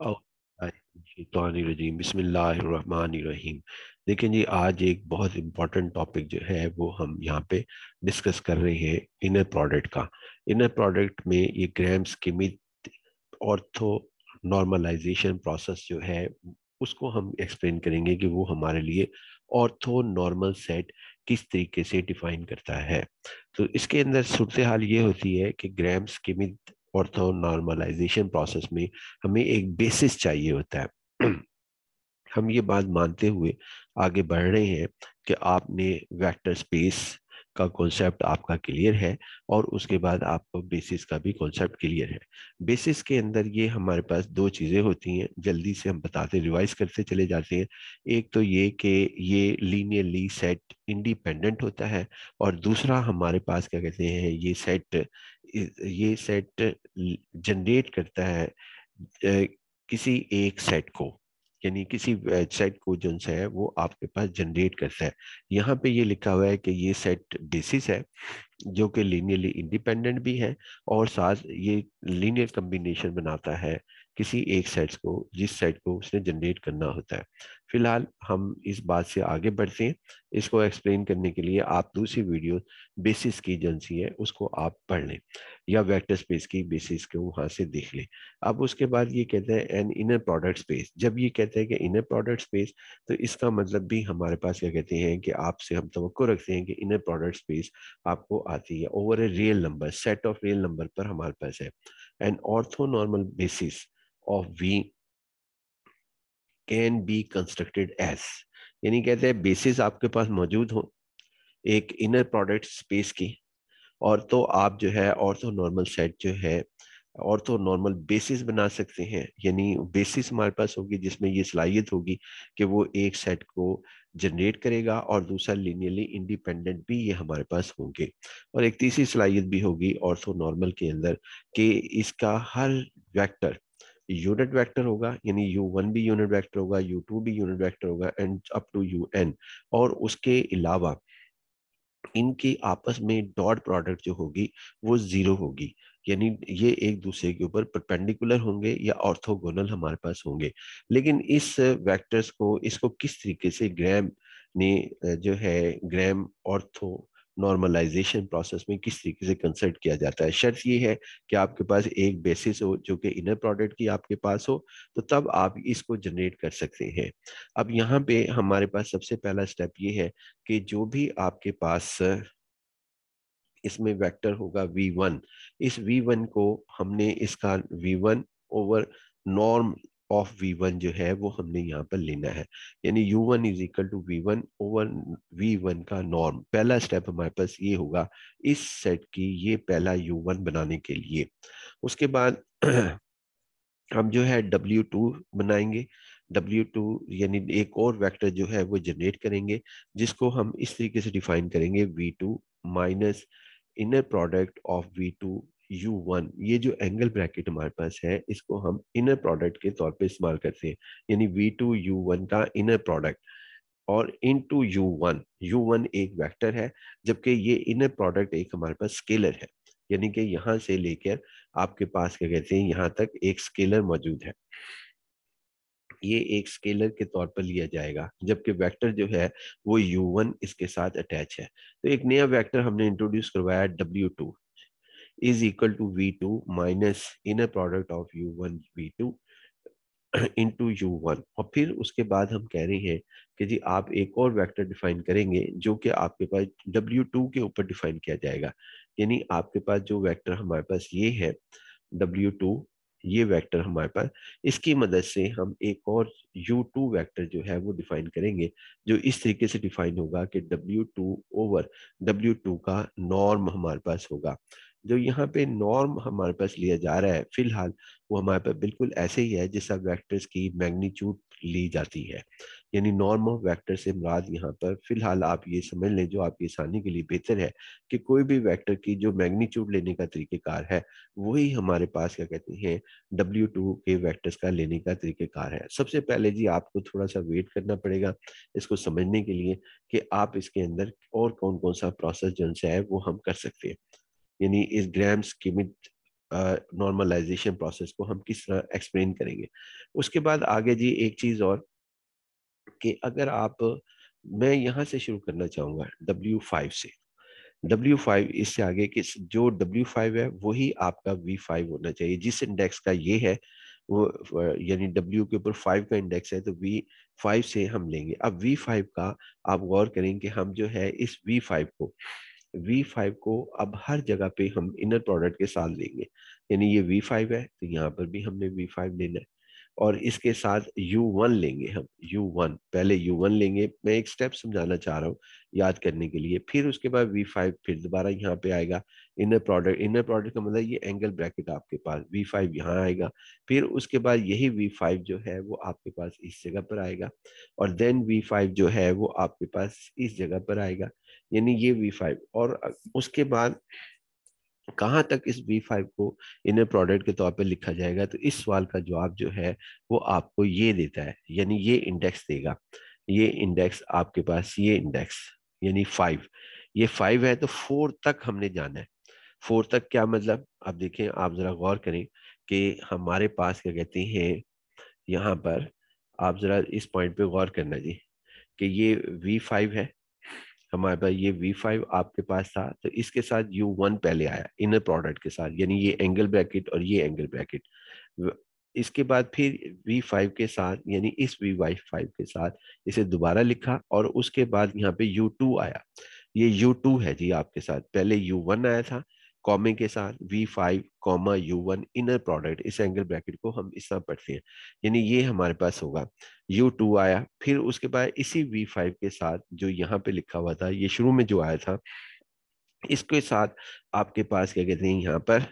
बिस्मिल्लाहिर्रहमानिर्रहीम। देखें जी आज एक बहुत इंपॉर्टेंट टॉपिक जो है, वो हम यहाँ पे डिस्कस कर रहे हैं इनर प्रोडक्ट का। इनर प्रोडक्ट में ये Gram Schmidt ortho normalisation process जो है, उसको हम एक्सप्लेन करेंगे कि वो हमारे लिए ऑर्थो नॉर्मल सेट किस तरीके से डिफाइन करता है। तो इसके अंदर सूरत हाल ये होती है कि Gram Schmidt ortho normalisation process में हमें एक बेसिस चाहिए होता है। हम ये बात मानते हुए आगे बढ़ रहे हैं कि आपने वेक्टर स्पेस का कॉन्सेप्ट आपका क्लियर है और उसके बाद आपको बेसिस का भी कॉन्सेप्ट क्लियर है। बेसिस के अंदर ये हमारे पास दो चीज़ें होती हैं, जल्दी से हम बताते रिवाइज करते चले जाते हैं। एक तो ये कि ये लीनियरली सेट इंडिपेंडेंट होता है और दूसरा हमारे पास क्या कहते हैं, ये सेट ये सेट जनरेट करता है किसी एक सेट को। यानी किसी वेबसाइट को जो है, वो आपके पास जनरेट करता है। यहाँ पे ये लिखा हुआ है कि ये सेट बेसिस है, जो कि लीनियरली इंडिपेंडेंट भी है और साथ ये लीनियर कम्बिनेशन बनाता है किसी एक सेट्स को, जिस सेट को उसने जनरेट करना होता है। फ़िलहाल हम इस बात से आगे बढ़ते हैं। इसको एक्सप्लेन करने के लिए आप दूसरी वीडियो बेसिस की एजेंसी है, उसको आप पढ़ लें या वेक्टर स्पेस की बेसिस को वहाँ से देख लें। अब उसके बाद ये कहते हैं एन इनर प्रोडक्ट स्पेस जब ये कहते हैं कि इनर प्रोडक्ट स्पेस तो इसका मतलब भी हमारे पास क्या कहते हैं कि आपसे हम तो रखते हैं कि इनर प्रोडक्ट स्पेस आपको आती है over a real number set of real number पर हमारे पास है। An orthonormal basis of V can be constructed as यानी कहते हैं बेसिस आपके पास मौजूद हो, एक इनर प्रोडक्ट स्पेस की, और तो आप जो है ऑर्थो नॉर्मल सेट जो है ऑर्थो नॉर्मल बेसिस बना सकते हैं। यानी बेसिस हमारे पास होगी, जिसमें ये सलाहियत होगी कि वो एक सेट को जनरेट करेगा और दूसरा लीनियरली इंडिपेंडेंट भी ये हमारे पास होंगे। और एक तीसरी सलाहियत भी होगी ऑर्थो नॉर्मल के अंदर कि इसका हर वेक्टर यूनिट वेक्टर होगा, यानी यू वन भी यूनिट वेक्टर होगा यू टू भी यूनिट वेक्टर होगा and up to U N और उसके अलावा इनकी आपस में डॉट प्रोडक्ट जो होगी, वो ज़ीरो होगी। यानी ये एक दूसरे के ऊपर परपेंडिकुलर होंगे या ऑर्थोगोनल हमारे पास होंगे। लेकिन इस वेक्टर्स को, इसको किस तरीके से ग्राम ने जो है ग्राम ऑर्थो नॉर्मलाइजेशन प्रोसेस में किस तरीके से कंसल्ट किया जाता है? शर्त ये है कि आपके पास एक बेसिस हो, जो कि इनर प्रोडक्ट की आपके पास हो तो तब आप इसको जनरेट कर सकते हैं। अब यहाँ पे हमारे पास सबसे पहला स्टेप ये है कि जो भी आपके पास, इसमें वेक्टर होगा v1 इस v1 को हमने इसका v1 over norm of V one जो है, वो हमने यहाँ पर लेना है। यानी U one is equal to V one over V one का नॉर्म पहला स्टेप हमारे पास ये होगा, इस सेट की ये पहला यू वन बनाने के लिए। उसके बाद हम जो है डब्ल्यू टू बनाएँगे। डब्ल्यू टू यानी एक और वेक्टर जो है, वो जनरेट करेंगे, जिसको हम इस तरीके से डिफाइन करेंगे V two minus inner product of V two U one ये जो एंगल ब्रैकेट हमारे पास है, इसको हम इनर प्रोडक्ट के तौर पे इस्तेमाल करते हैं। यानी वी टू यू वन का इनर प्रोडक्ट और into U one U one एक वेक्टर है, जबकि ये इनर प्रोडक्ट एक हमारे पास स्केलर है। यानी कि यहाँ से लेकर आपके पास क्या कहते हैं, यहाँ तक एक स्केलर मौजूद है। ये एक स्केलर के तौर पर लिया जाएगा, जबकि वेक्टर जो है, वो u1 इसके साथ अटैच है। तो एक नया वेक्टर हमने इंट्रोड्यूस करवाया w2 is equal to V2 minus inner product of U1 V2 into U one और फिर उसके बाद हम कह रहे हैं कि जी आप एक और वेक्टर डिफाइन करेंगे जो कि आपके पास W2 के ऊपर डिफाइन किया जाएगा। यानी आपके पास जो वेक्टर हमारे पास ये है W2 ये वेक्टर हमारे पास, इसकी मदद से हम एक और U2 वेक्टर जो है वो डिफाइन करेंगे, जो इस तरीके से डिफाइन होगा कि W2 ओवर W2 का नॉर्म हमारे पास होगा। जो यहाँ पे नॉर्म हमारे पास लिया जा रहा है, फ़िलहाल वो हमारे पास बिल्कुल ऐसे ही है जैसा वेक्टर्स की मैग्नीट्यूड ली जाती है। यानी नॉर्म ऑफ़ वेक्टर से मुराद यहाँ पर, फ़िलहाल आप ये समझ लें जो आपकी आसानी के लिए बेहतर है कि कोई भी वैक्टर की जो मैग्नीट्यूड लेने का तरीक़ेकार है, वही हमारे पास क्या कहते हैं डब्ल्यू टू के वैक्टर्स का लेने का तरीक़ेकार है। सबसे पहले जी आपको थोड़ा सा वेट करना पड़ेगा इसको समझने के लिए कि आप इसके अंदर और कौन कौन सा प्रोसेस जो है वो हम कर सकते हैं। यानी इस ग्राम स्कीमित नॉर्मलाइजेशन प्रोसेस को हम किस तरह एक्सप्लेन करेंगे? उसके बाद आगे जी एक चीज़ और कि अगर आप, मैं यहाँ से शुरू करना चाहूँगा W5 से। W5 इससे आगे कि जो W5 है, वही आपका V5 होना चाहिए। जिस इंडेक्स का ये है, वो यानी W के ऊपर 5 का इंडेक्स है तो V5 से हम लेंगे। अब V5 का आप गौर करें कि हम जो है इस V5 को V5 को अब हर जगह पे हम इनर प्रोडक्ट के साथ लेंगे यानी ये V5 है तो यहाँ पर भी हमने V5 लेना है। और इसके साथ U1 लेंगे हम U1 पहले U1 लेंगे। मैं एक स्टेप समझाना चाह रहा हूँ याद करने के लिए। फिर उसके बाद V5 फिर दोबारा यहाँ पे आएगा। इनर प्रोडक्ट इनर प्रोडक्ट का मतलब ये एंगल ब्रैकेट आपके पास V5 यहाँ आएगा। फिर उसके बाद यही V5 जो है वो आपके पास इस जगह पर आएगा। और देन V5 जो है वो आपके पास इस जगह पर आएगा। यानी ये V5 और उसके बाद कहाँ तक इस V5 को इनर प्रोडक्ट के तौर पे लिखा जाएगा? तो इस सवाल का जवाब जो है, वो आपको ये देता है, यानी ये इंडेक्स देगा। ये इंडेक्स आपके पास, ये इंडेक्स यानी फाइव ये फाइव है तो फोर तक हमने जाना है। फोर तक क्या मतलब? अब देखें, आप जरा गौर करें कि हमारे पास क्या कहते हैं, यहाँ पर आप जरा इस पॉइंट पे गौर करना जी, कि ये वी फाइव है। हमारे पास ये V5 आपके पास था तो इसके साथ U1 पहले आया इनर प्रोडक्ट के साथ, यानी ये एंगल ब्रैकेट और ये एंगल ब्रैकेट इसके बाद फिर V5 के साथ, यानी इस V5 के साथ इसे दोबारा लिखा और उसके बाद यहाँ पे U2 आया। ये U2 है जी आपके साथ, पहले U1 आया था कॉमे के साथ V five comma U one inner product इस एंगल ब्रैकेट को हम इस तरह पढ़ते हैं। यानी ये हमारे पास होगा। यू टू आया, फिर उसके बाद इसी वी फाइव के साथ जो यहाँ पे लिखा हुआ था, ये शुरू में जो आया था, इसके साथ आपके पास क्या कहते हैं यहाँ पर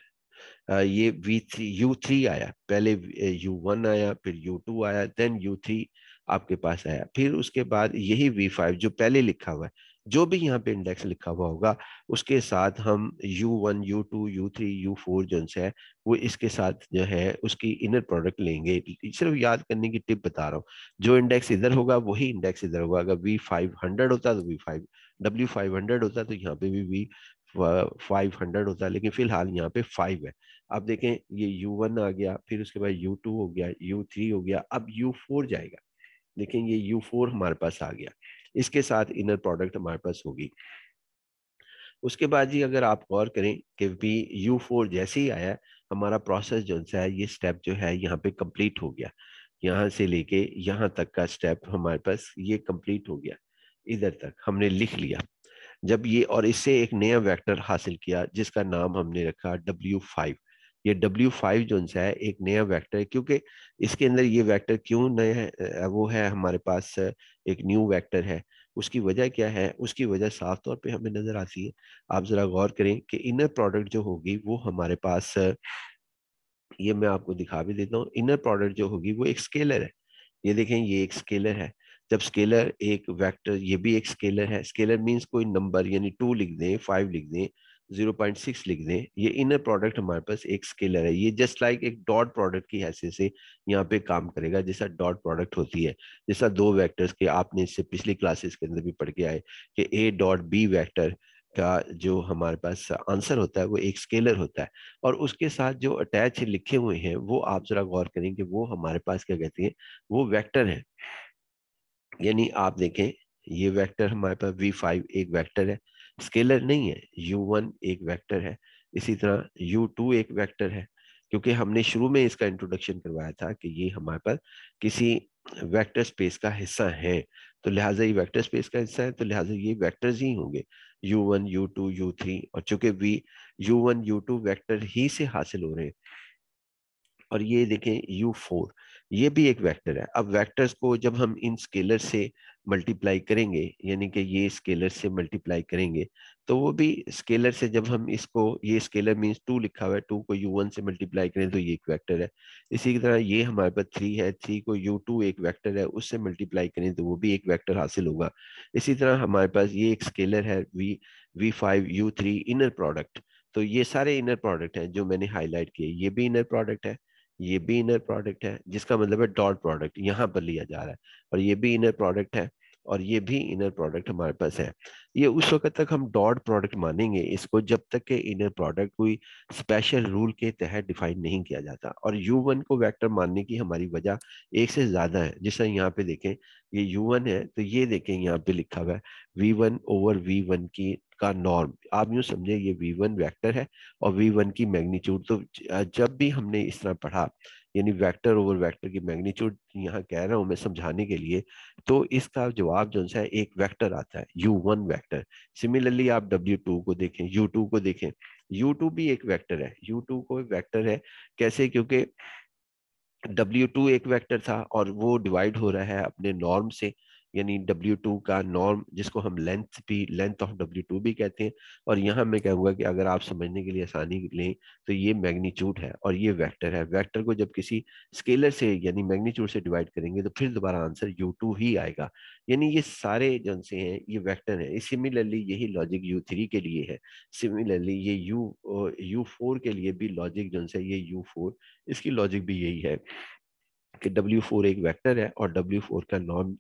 ये वी थ्री यू थ्री आया। पहले यू वन आया, फिर यू टू आया देन यू थ्री आपके पास आया। फिर उसके बाद यही वी फाइव जो पहले लिखा हुआ है जो भी यहाँ पे इंडेक्स लिखा हुआ होगा उसके साथ हम U1, U2, U3, U4 जो है वो इसके साथ जो है उसकी इनर प्रोडक्ट लेंगे। सिर्फ़ याद करने की टिप बता रहा हूँ जो इंडेक्स इधर होगा वही इंडेक्स इधर होगा। अगर वी फाइव हंड्रेड होता तो V five W five hundred होता तो यहाँ पे भी वी फाइव हंड्रेड होता लेकिन फ़िलहाल यहाँ पे फाइव है। अब देखें ये यू वन आ गया फिर उसके बाद यू टू हो गया यू थ्री हो गया अब यू फोर जाएगा। देखें ये यू फोर हमारे पास आ गया। इसके साथ इनर प्रोडक्ट हमारे पास होगी। उसके बाद जी अगर आप गौर करें कि भी यू फोर जैसे ही आया, हमारा प्रोसेस जो है, ये स्टेप जो है, यहाँ पे कंप्लीट हो गया। यहाँ से लेके यहाँ तक का स्टेप हमारे पास ये कंप्लीट हो गया। इधर तक हमने लिख लिया। जब ये और इससे एक नया वेक्टर हासिल किया, जिसका नाम हमने रखा डब्ल्यू फाइव ये डब्ल्यू फाइव जो है, एक नया वेक्टर है, क्योंकि इसके अंदर ये वेक्टर क्यों नया है वो है हमारे पास, एक न्यू वेक्टर है। उसकी वजह क्या है? उसकी वजह साफ़ तौर पे हमें नज़र आती है। आप जरा गौर करें कि इनर प्रोडक्ट जो होगी, वो हमारे पास, ये मैं आपको दिखा भी देता हूँ। इनर प्रोडक्ट जो होगी, वो एक स्केलर है। ये देखें, ये एक स्केलर है। जब स्केलर एक वेक्टर ये भी एक स्केलर है। स्केलर मींस कोई नंबर यानी टू लिख दें फाइव लिख दें 0.6 लिख दें ये इनर प्रोडक्ट हमारे पास एक स्केलर है। ये जस्ट लाइक एक डॉट प्रोडक्ट की हैसियत से यहाँ पे काम करेगा, जैसा डॉट प्रोडक्ट होती है। जैसा दो वेक्टर्स के, आपने इससे पिछली क्लासेस के अंदर भी पढ़ के आए कि ए डॉट बी वेक्टर का जो हमारे पास आंसर होता है, वो एक स्केलर होता है। और उसके साथ जो अटैच लिखे हुए हैं, वो आप जरा गौर करें कि वो हमारे पास क्या कहते हैं? वो वैक्टर है। यानी आप देखें, ये वैक्टर हमारे पास वी फाइव एक वैक्टर है। स्केलर नहीं है u1 एक वेक्टर है इसी तरह u2 एक वेक्टर है क्योंकि हमने शुरू में इसका इंट्रोडक्शन करवाया था कि ये हमारे पास किसी वेक्टर स्पेस का हिस्सा है तो लिहाजा ये वेक्टर स्पेस का हिस्सा है तो लिहाजा ये वेक्टर्स ही होंगे u1, u2, u3 और चूँकि v u1, u2 वेक्टर ही से हासिल हो रहे हैं और ये देखें u4 ये भी एक वेक्टर है अब वेक्टर्स को जब हम इन स्केलर से मल्टीप्लाई करेंगे, यानी कि ये स्केलर से मल्टीप्लाई करेंगे तो वो भी स्केलर से जब हम इसको, ये स्केलर मीन्स टू लिखा हुआ है टू को यू वन से मल्टीप्लाई करें तो ये एक वेक्टर है। इसी की तरह ये हमारे पास थ्री है थ्री को यू टू एक वेक्टर है, उससे मल्टीप्लाई करें तो वो भी एक वेक्टर हासिल होगा। इसी तरह हमारे पास ये एक स्केलर है V V five U three inner product तो ये सारे इनर प्रोडक्ट हैं जो मैंने हाईलाइट किए, ये भी इनर प्रोडक्ट है। ये भी इनर प्रोडक्ट है, जिसका मतलब है डॉट प्रोडक्ट यहाँ पर लिया जा रहा है, और ये भी इनर प्रोडक्ट है, और ये भी इनर प्रोडक्ट हमारे पास है। ये उस वक्त तक हम डॉट प्रोडक्ट मानेंगे, इसको जब तक के इनर प्रोडक्ट कोई स्पेशल रूल के तहत डिफाइन नहीं किया जाता, और यू वन को वेक्टर मानने की हमारी वजह एक से ज़्यादा है। जैसे यहाँ पे देखें, ये यू वन है तो ये देखें यहाँ पे लिखा हुआ है V one over V one की का नॉर्म आप यूँ समझे, ये वी वन वैक्टर है और वी वन की मैग्नीट्यूड तो जब भी हमने इस तरह पढ़ा, यानी वेक्टर ओवर वेक्टर की मैग्नीट्यूड यहाँ कह रहा हूँ मैं समझाने के लिए तो इसका जवाब जो है, एक वेक्टर आता है यू वन वैक्टर सिमिलरली आप डब्ल्यू टू को देखें यू टू को देखें। यू टू भी एक वेक्टर है। यू टू को वेक्टर है। कैसे? क्योंकि डब्ल्यू टू एक वेक्टर था और वो डिवाइड हो रहा है अपने नॉर्म से। यानी W2 का नॉर्म जिसको हम लेंथ भी लेंथ ऑफ़ W2 भी कहते हैं। और यहाँ मैं कहूँगा कि अगर आप समझने के लिए आसानी लें तो ये मैग्नीट्यूड है और ये वेक्टर है। वेक्टर को जब किसी स्केलर से, यानी मैग्नीट्यूड से डिवाइड करेंगे तो फिर दोबारा आंसर U2 ही आएगा। यानी ये सारे जो से हैं, ये वेक्टर हैं। सिमिलरली यही लॉजिक U3 के लिए है। सिमिलरली ये U U4 के लिए भी लॉजिक जो है ये U4 इसकी लॉजिक भी यही है। कि W4 एक वेक्टर है और W4 का नॉर्म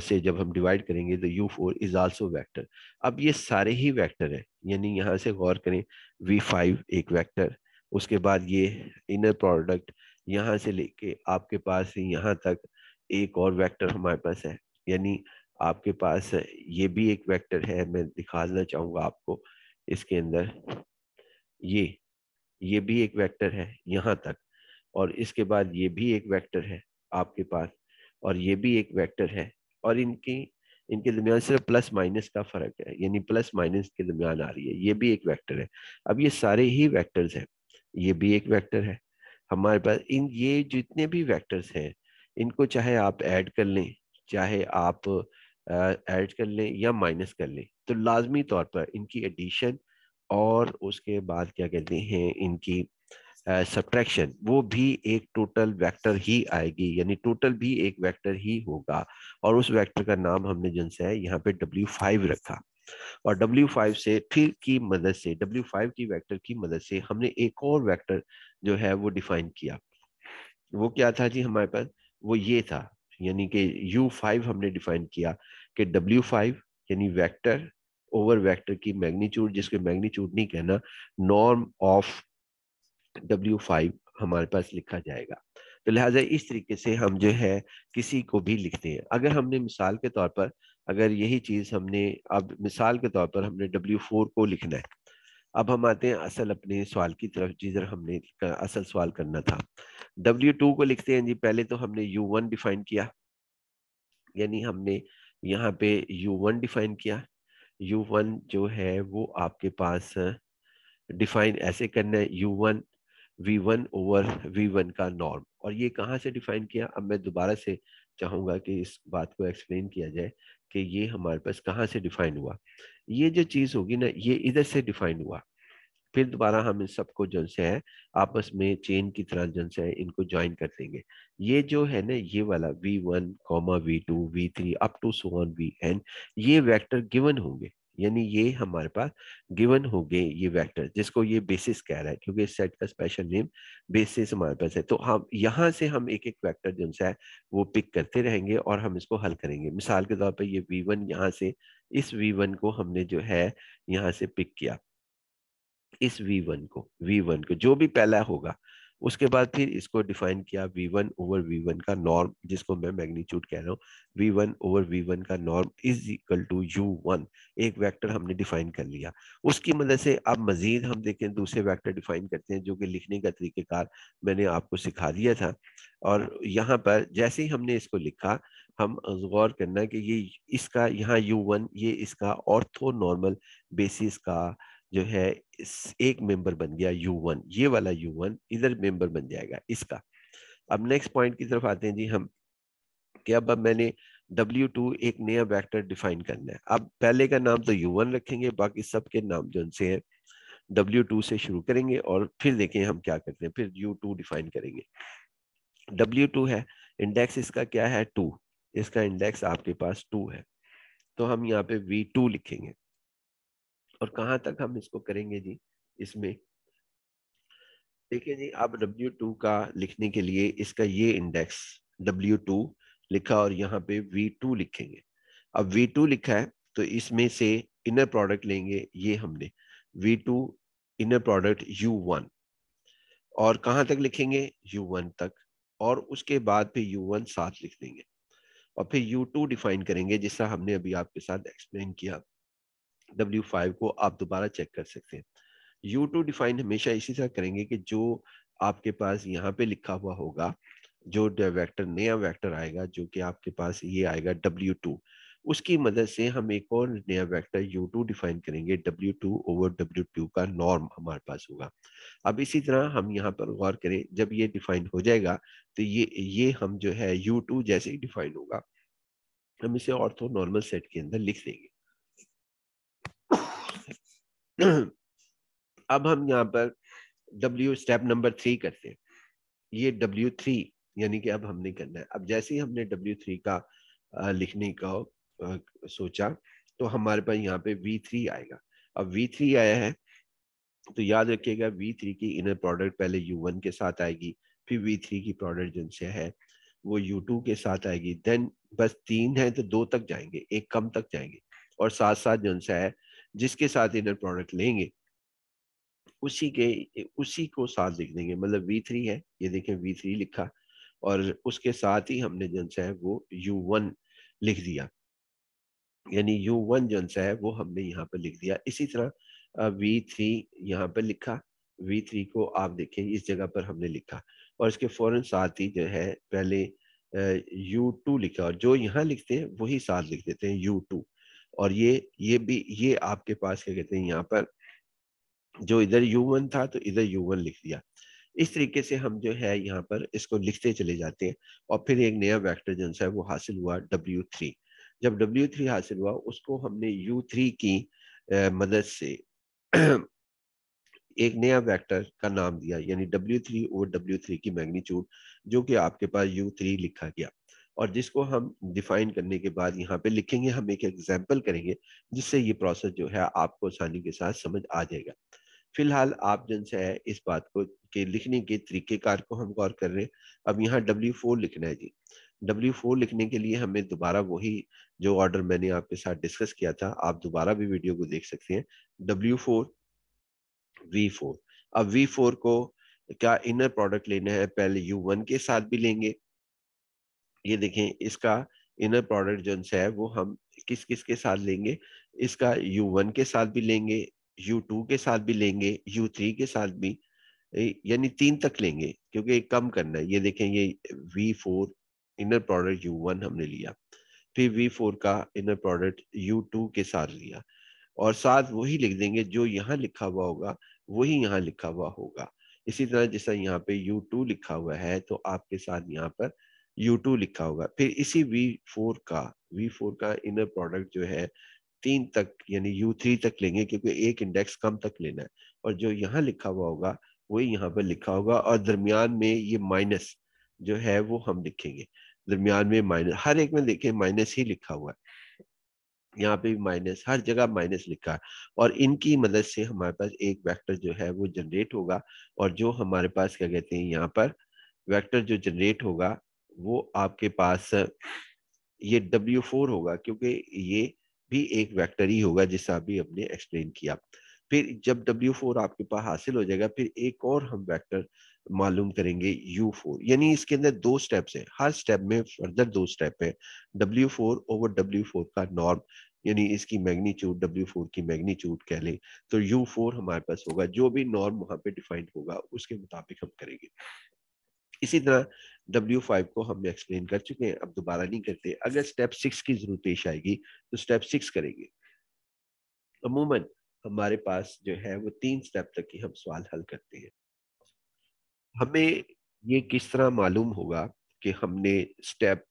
से जब हम डिवाइड करेंगे तो U4 इज़ आल्सो वेक्टर अब ये सारे ही वेक्टर हैं, यानी यहाँ से गौर करें V5 एक वेक्टर उसके बाद ये इनर प्रोडक्ट यहाँ से लेके आपके पास यहाँ तक एक और वेक्टर हमारे पास है, यानी आपके पास ये भी एक वेक्टर है, मैं दिखाना चाहूँगा आपको इसके अंदर। ये ये भी एक वेक्टर है यहाँ तक। और इसके बाद ये भी एक वेक्टर है आपके पास, और ये भी एक वेक्टर है, और इनकी, इनके दरमियान सिर्फ़ प्लस माइनस का फ़र्क है, यानी प्लस माइनस के दरमियान आ रही है, ये भी एक वेक्टर है। अब ये सारे ही वेक्टर्स हैं, ये भी एक वेक्टर है। हमारे पास, इन, ये जितने भी वेक्टर्स हैं, इनको चाहे आप ऐड कर लें, चाहे आप ऐड कर लें या माइनस कर लें तो लाजमी तौर पर इनकी एडिशन और उसके बाद क्या कहते हैं, इनकी सब्ट्रैक्शन वो भी एक टोटल वेक्टर ही आएगी, यानी टोटल भी एक वेक्टर ही होगा। और उस वेक्टर का नाम हमने जिनसे है यहाँ पे W5 रखा। और W5 से फिर की मदद से W5 की वेक्टर की मदद से हमने एक और वेक्टर जो है वो डिफाइन किया। वो क्या था जी हमारे पास? वो ये था, यानी कि U5 हमने डिफाइन किया कि W5 यानी वेक्टर ओवर वेक्टर की मैग्नीट्यूड जिसके मैग्नीट्यूड नहीं कहना नॉर्म ऑफ़ डब्ल्यू फाइव हमारे पास लिखा जाएगा। तो लिहाजा इस तरीके से हम जो है किसी को भी लिखते हैं। अगर हमने मिसाल के तौर पर, अगर यही चीज़ हमने, अब मिसाल के तौर पर हमने डब्ल्यू फोर को लिखना है। अब हम आते हैं असल अपने सवाल की तरफ़, जिधर हमने असल सवाल करना था। डब्ल्यू टू को लिखते हैं जी, पहले तो हमने यू वन डिफाइन किया। यानी हमने यहाँ पे यू वन डिफाइन किया। यू वन जो है वो आपके पास डिफाइन ऐसे करना है। U one V one over V का नॉर्म और ये कहाँ से डिफाइन किया? अब मैं दोबारा से चाहूँगा कि इस बात को एक्सप्लेन किया जाए कि ये हमारे पास कहाँ से डिफाइन हुआ? ये जो चीज़ होगी ना, ये इधर से डिफाइन हुआ। फिर दोबारा हम इन सबको जो से है, आपस में चेन की तरह जो से है, इनको ज्वाइन कर देंगे। ये जो है ना, ये वाला V one comma V two V three up to so on V N ये वेक्टर गिवन होंगे। यानी ये हमारे पास गिवन हो गए ये वेक्टर जिसको ये बेसिस कह रहा है, क्योंकि इस सेट का स्पेशल नेम बेसिस हमारे पास है। तो हम, यहाँ से हम एक एक वेक्टर जो है, वो पिक करते रहेंगे और हम इसको हल करेंगे। मिसाल के तौर पर ये वी वन यहाँ से, इस वी वन को हमने जो है, यहाँ से पिक किया। इस वी वन को वी वन को, जो भी पहला होगा उसके बाद फिर इसको डिफाइन किया v1 one over V one का नॉर्म जिसको मैं मैग्नीट्यूड कह रहा हूँ। V1 one over V one का norm is equal to U one एक वेक्टर हमने डिफाइन कर लिया। उसकी मदद से अब मजीद हम देखें, दूसरे वेक्टर डिफाइन करते हैं, जो कि लिखने का तरीक़ेकार मैंने आपको सिखा दिया था। और यहाँ पर जैसे ही हमने इसको लिखा, हम गौर करना कि ये इसका, यहाँ यू वन ये इसका ऑर्थो नॉर्मल बेसिस का जो है एक मेंबर बन गया U1 ये वाला U1 इधर मेंबर बन जाएगा इसका। अब नेक्स्ट पॉइंट की तरफ़ आते हैं जी हम, कि अब अब मैंने W2 एक नया वेक्टर डिफाइन करना है। अब पहले का नाम तो U1 रखेंगे, बाकी सब के नाम जो से हैं W2 से शुरू करेंगे और फिर देखें हम क्या करते हैं, फिर U2 डिफाइन करेंगे। W2 है इंडेक्स इसका क्या है टू इसका इंडेक्स आपके पास टू है। तो हम यहाँ पे V2 लिखेंगे। और कहाँ तक हम इसको करेंगे जी, इसमें? देखिए जी, आप W2 का लिखने के लिए इसका ये इंडेक्स W2 लिखा और यहाँ पे V2 लिखेंगे। अब वी टू लिखा है तो इसमें से इनर प्रोडक्ट लेंगे, ये हमने। V two inner product U one और कहाँ तक लिखेंगे? यू वन तक। और उसके बाद फिर यू वन साथ लिख देंगे। और फिर यू टू डिफाइन करेंगे, जिसका हमने अभी आपके साथ एक्सप्लेन किया। डब्ल्यू फाइव को आप दोबारा चेक कर सकते हैं। यू टू डिफाइन हमेशा इसी तरह करेंगे कि जो आपके पास यहाँ पे लिखा हुआ होगा, जो वेक्टर नया वेक्टर आएगा, जो कि आपके पास ये आएगा डब्ल्यू टू उसकी मदद से हम एक और नया वेक्टर यू टू डिफाइन करेंगे W two over W two का नॉर्म हमारे पास होगा। अब इसी तरह हम यहाँ पर गौर करें, जब ये डिफाइन हो जाएगा तो ये ये हम जो है यू टू जैसे ही डिफाइन होगा, हम इसे ऑर्थो नॉर्मल सेट के अंदर लिख देंगे। अब हम यहाँ पर डब्ल्यू स्टेप नंबर थ्री करते हैं। ये डब्ल्यू थ्री यानी कि अब हमने करना है। अब जैसे ही हमने डब्ल्यू थ्री का लिखने का सोचा तो हमारे पास यहाँ पे वी थ्री आएगा। अब वी थ्री आया है तो याद रखिएगा वी थ्री की इनर प्रोडक्ट पहले यू वन के साथ आएगी, फिर वी थ्री की प्रोडक्ट जिनसे है, वो यू टू के साथ आएगी। देन बस तीन है तो दो तक जाएँगे, एक कम तक जाएँगे। और साथ साथ जिनसे है जिसके साथ इनर प्रोडक्ट लेंगे, उसी के, उसी को साथ लिख देंगे। मतलब वी थ्री है, ये देखें वी थ्री लिखा, और उसके साथ ही हमने जो है वो यू वन लिख दिया। यानी यू वन जो है वो हमने यहाँ पर लिख दिया। इसी तरह वी थ्री यहाँ पर लिखा। वी थ्री को आप देखें, इस जगह पर हमने लिखा। और इसके फ़ौरन साथ ही जो है, पहले यू टू लिखा। और जो यहाँ लिखते हैं, वही साथ लिख देते हैं यू टू और ये ये भी, ये आपके पास क्या कहते हैं, यहाँ पर जो इधर यू वन था तो इधर यू वन लिख दिया। इस तरीके से हम जो है, यहाँ पर इसको लिखते चले जाते हैं और फिर एक नया वेक्टर जो है, वो हासिल हुआ डब्ल्यू थ्री जब डब्ल्यू थ्री हासिल हुआ, उसको हमने यू थ्री की मदद से एक नया वेक्टर का नाम दिया, यानी डब्ल्यू थ्री और डब्ल्यू थ्री की मैग्नीट्यूड जो कि आपके पास यू थ्री लिखा गया। और जिसको हम डिफाइन करने के बाद यहाँ पे लिखेंगे, हम एक एग्ज़ाम्पल करेंगे, जिससे ये प्रोसेस जो है आपको आसानी के साथ समझ आ जाएगा। फ़िलहाल आप जिनसे है, इस बात को, के लिखने के तरीकेकार को हम गौर कर रहे हैं। अब यहाँ डब्ल्यू फोर लिखना है जी। डब्ल्यू फोर लिखने के लिए हमें दोबारा वही जो ऑर्डर मैंने आपके साथ डिस्कस किया था, आप दोबारा भी वीडियो को देख सकते हैं। डब्ल्यू फोर वी फोर अब वी फोर को क्या इनर प्रोडक्ट लेना है? पहले यू वन के साथ भी लेंगे। ये देखें, इसका इनर प्रोडक्ट जो है, वो हम किस किस के साथ लेंगे? इसका यू वन के साथ भी लेंगे यू टू के साथ भी लेंगे यू थ्री के साथ भी यानी तीन तक लेंगे, क्योंकि कम करना है। ये देखें, ये V four inner product U one हमने लिया, फिर वी फोर का इनर प्रोडक्ट यू टू के साथ लिया, और साथ वही लिख देंगे जो यहाँ लिखा हुआ होगा, वही यहाँ लिखा हुआ होगा। इसी तरह जैसा यहाँ पे यू टू लिखा हुआ है तो आपके साथ यहाँ पर यू टू लिखा होगा। फिर इसी वी फोर का वी फोर का इनर प्रोडक्ट जो है, तीन तक, यानी यू थ्री तक लेंगे, क्योंकि एक इंडेक्स कम तक लेना है। और जो यहाँ लिखा हुआ होगा, वही यहाँ पर लिखा होगा, और दरमियान में ये माइनस जो है, वो हम लिखेंगे। दरमियान में माइनस हर एक में देखें माइनस ही लिखा हुआ है। यहाँ पे भी माइनस हर जगह माइनस लिखा है। और इनकी मदद से हमारे पास एक वेक्टर जो है, वो जनरेट होगा। और जो हमारे पास, क्या कहते हैं, यहाँ पर वेक्टर जो जनरेट होगा वो आपके पास, ये W4 होगा, क्योंकि ये भी एक वेक्टर ही होगा जिसका अभी हमने एक्सप्लेन किया। फिर जब W4 आपके पास हासिल हो जाएगा, फिर एक और हम वेक्टर मालूम करेंगे U4 यानी इसके अंदर दो स्टेप्स हैं। हर स्टेप में फर्दर दो स्टेप है। W4 ओवर W4 का नॉर्म यानी इसकी मैग्नीट्यूड W4 की मैग्नीट्यूड कह लें तो U4 हमारे पास होगा। जो भी नॉर्म वहाँ पे डिफाइंड होगा, उसके मुताबिक हम करेंगे। इसी तरह W5 को हमने एक्सप्लेन कर चुके हैं, अब दोबारा नहीं करते। अगर स्टेप सिक्स की ज़रूरत पेश आएगी तो स्टेप सिक्स करेंगे। अमूमन, हमारे पास जो है, वो तीन स्टेप तक ही हम सवाल हल करते हैं। हमें ये किस तरह मालूम होगा कि हमने स्टेप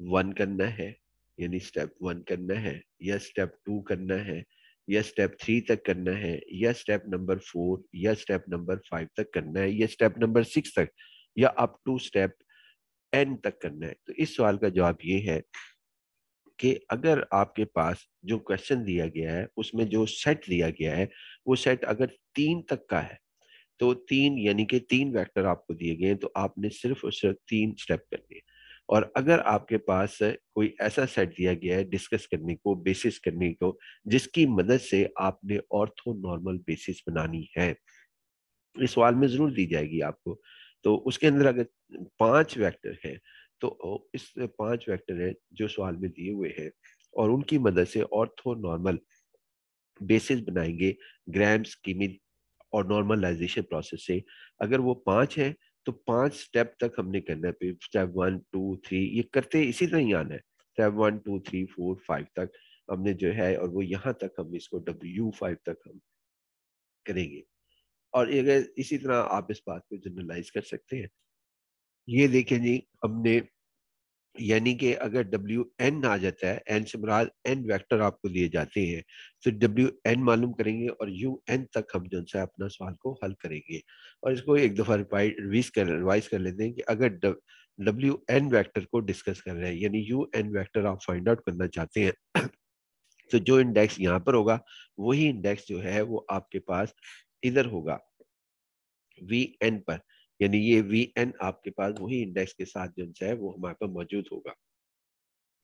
वन करना है, यानी स्टेप वन करना है, या स्टेप टू करना है, या स्टेप थ्री तक करना है, या स्टेप नंबर फोर या स्टेप नंबर फाइव तक करना है, या स्टेप नंबर सिक्स तक? या अप टू स्टेप एन तक करना है। तो इस सवाल का जवाब ये है कि अगर आपके पास जो क्वेश्चन दिया गया है, उसमें जो सेट दिया गया है, वो सेट अगर तीन तक का है तो तीन यानी कि तीन वेक्टर आपको दिए गए हैं तो आपने सिर्फ़ और सिर्फ़ तीन स्टेप कर करने और अगर आपके पास कोई ऐसा सेट दिया गया है डिस्कस करने को बेसिस करने को, जिसकी मदद से आपने ऑर्थो नॉर्मल बेसिस बनानी है, इस सवाल में ज़रूर दी जाएगी आपको। तो उसके अंदर अगर पाँच वेक्टर है तो इस पाँच वेक्टर है जो सवाल में दिए हुए हैं और उनकी मदद से ऑर्थो नॉर्मल बेसिस बनाएँगे ग्राम्स कीमित और नॉर्मलाइजेशन प्रोसेस से। अगर वो पाँच है तो पाँच स्टेप तक हमने करना है स्टेप वन टू थ्री ये करते इसी तरह ही आना है। Step one two three four five तक हमने जो है, और वो यहाँ तक हम इसको डब्ल्यू फाइव तक हम करेंगे। और अगर इसी तरह आप इस बात को जनरलाइज कर सकते हैं। ये देखें जी, हमने यानी कि अगर डब्ल्यू एन आ जाता है एन से मुराद एन वेक्टर आपको दिए जाते हैं तो डब्ल्यू एन मालूम करेंगे और यू एन तक हम जो है अपना सवाल को हल करेंगे। और इसको एक दफ़ा रिवाइज कर रिवाइज कर लेते हैं कि अगर डब्ल्यू एन वैक्टर को डिस्कस कर रहे हैं, यानी यू एन वैक्टर आप फाइंड आउट करना चाहते हैं तो जो इंडेक्स यहाँ पर होगा, वही इंडेक्स जो है वो आपके पास इधर होगा। वी एन पर, यानी ये वी एन आपके पास वही इंडेक्स के साथ जो है, वो हमारे पास मौजूद होगा।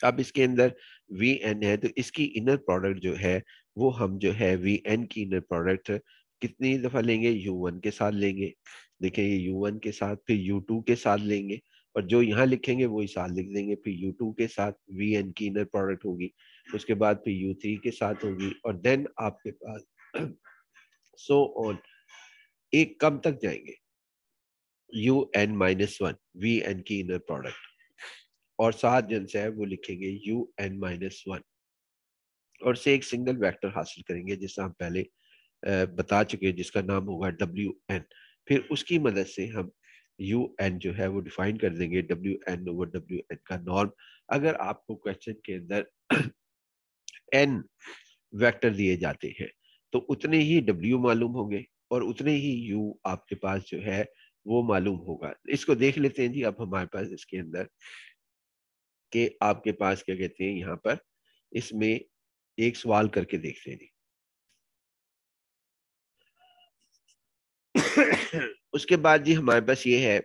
अब इसके अंदर वी एन है तो इसकी इनर प्रोडक्ट जो है, वो हम जो है वी एन की इनर प्रोडक्ट कितनी दफ़ा लेंगे? यू वन के साथ लेंगे। देखिए, ये यू वन के साथ, फिर यू टू के साथ लेंगे, और जो यहाँ लिखेंगे, वही साथ लिख देंगे। फिर यू टू के साथ वी एन की इनर प्रोडक्ट होगी, उसके बाद फिर यू थ्री के साथ होगी, और देन आपके पास सो ऑन। एक कम तक जाएँगे? U N minus one, V N की इनर प्रोडक्ट। और साथ जन से है, वो लिखेंगे यू एन माइनस वन। और से एक सिंगल वेक्टर हासिल करेंगे जिससे हम पहले बता चुके हैं, जिसका नाम होगा डब्ल्यू एन। फिर उसकी मदद से हम यू एन जो है, वो डिफाइन कर देंगे, W N over W N का नॉर्म अगर आपको क्वेश्चन के अंदर एन वेक्टर दिए जाते हैं तो उतने ही डब्ल्यू मालूम होंगे और उतने ही यू आपके पास जो है, वो मालूम होगा। इसको देख लेते हैं जी अब हमारे पास इसके अंदर के आपके पास क्या कहते हैं यहाँ पर, इसमें एक सवाल करके देखते हैं जी। उसके बाद जी हमारे पास ये है,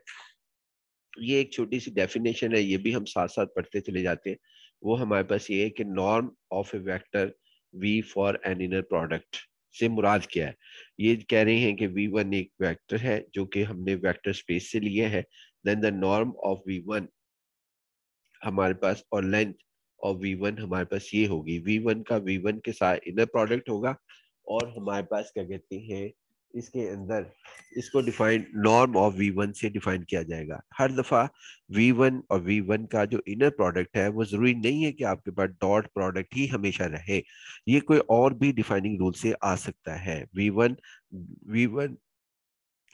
ये एक छोटी सी डेफिनेशन है, ये भी हम साथ साथ पढ़ते चले जाते हैं। वो हमारे पास ये है कि norm of a vector V four N inner product से मुराद क्या है? ये कह रहे हैं कि वी वन एक वेक्टर है, जो कि हमने वेक्टर स्पेस से लिए है। Then the norm of V one हमारे पास और लेंथ ऑफ़ वी वन हमारे पास ये होगी। वी वन का वी वन के साथ इनर प्रोडक्ट होगा और हमारे पास क्या कहते हैं? इसके अंदर इसको define norm of V one से डिफाइन किया जाएगा। हर दफ़ा वी वन और वी वन का जो इनर प्रोडक्ट है, वो ज़रूरी नहीं है कि आपके पास डॉट प्रोडक्ट ही हमेशा रहे। ये कोई और भी डिफाइनिंग रूल से आ सकता है। V one V one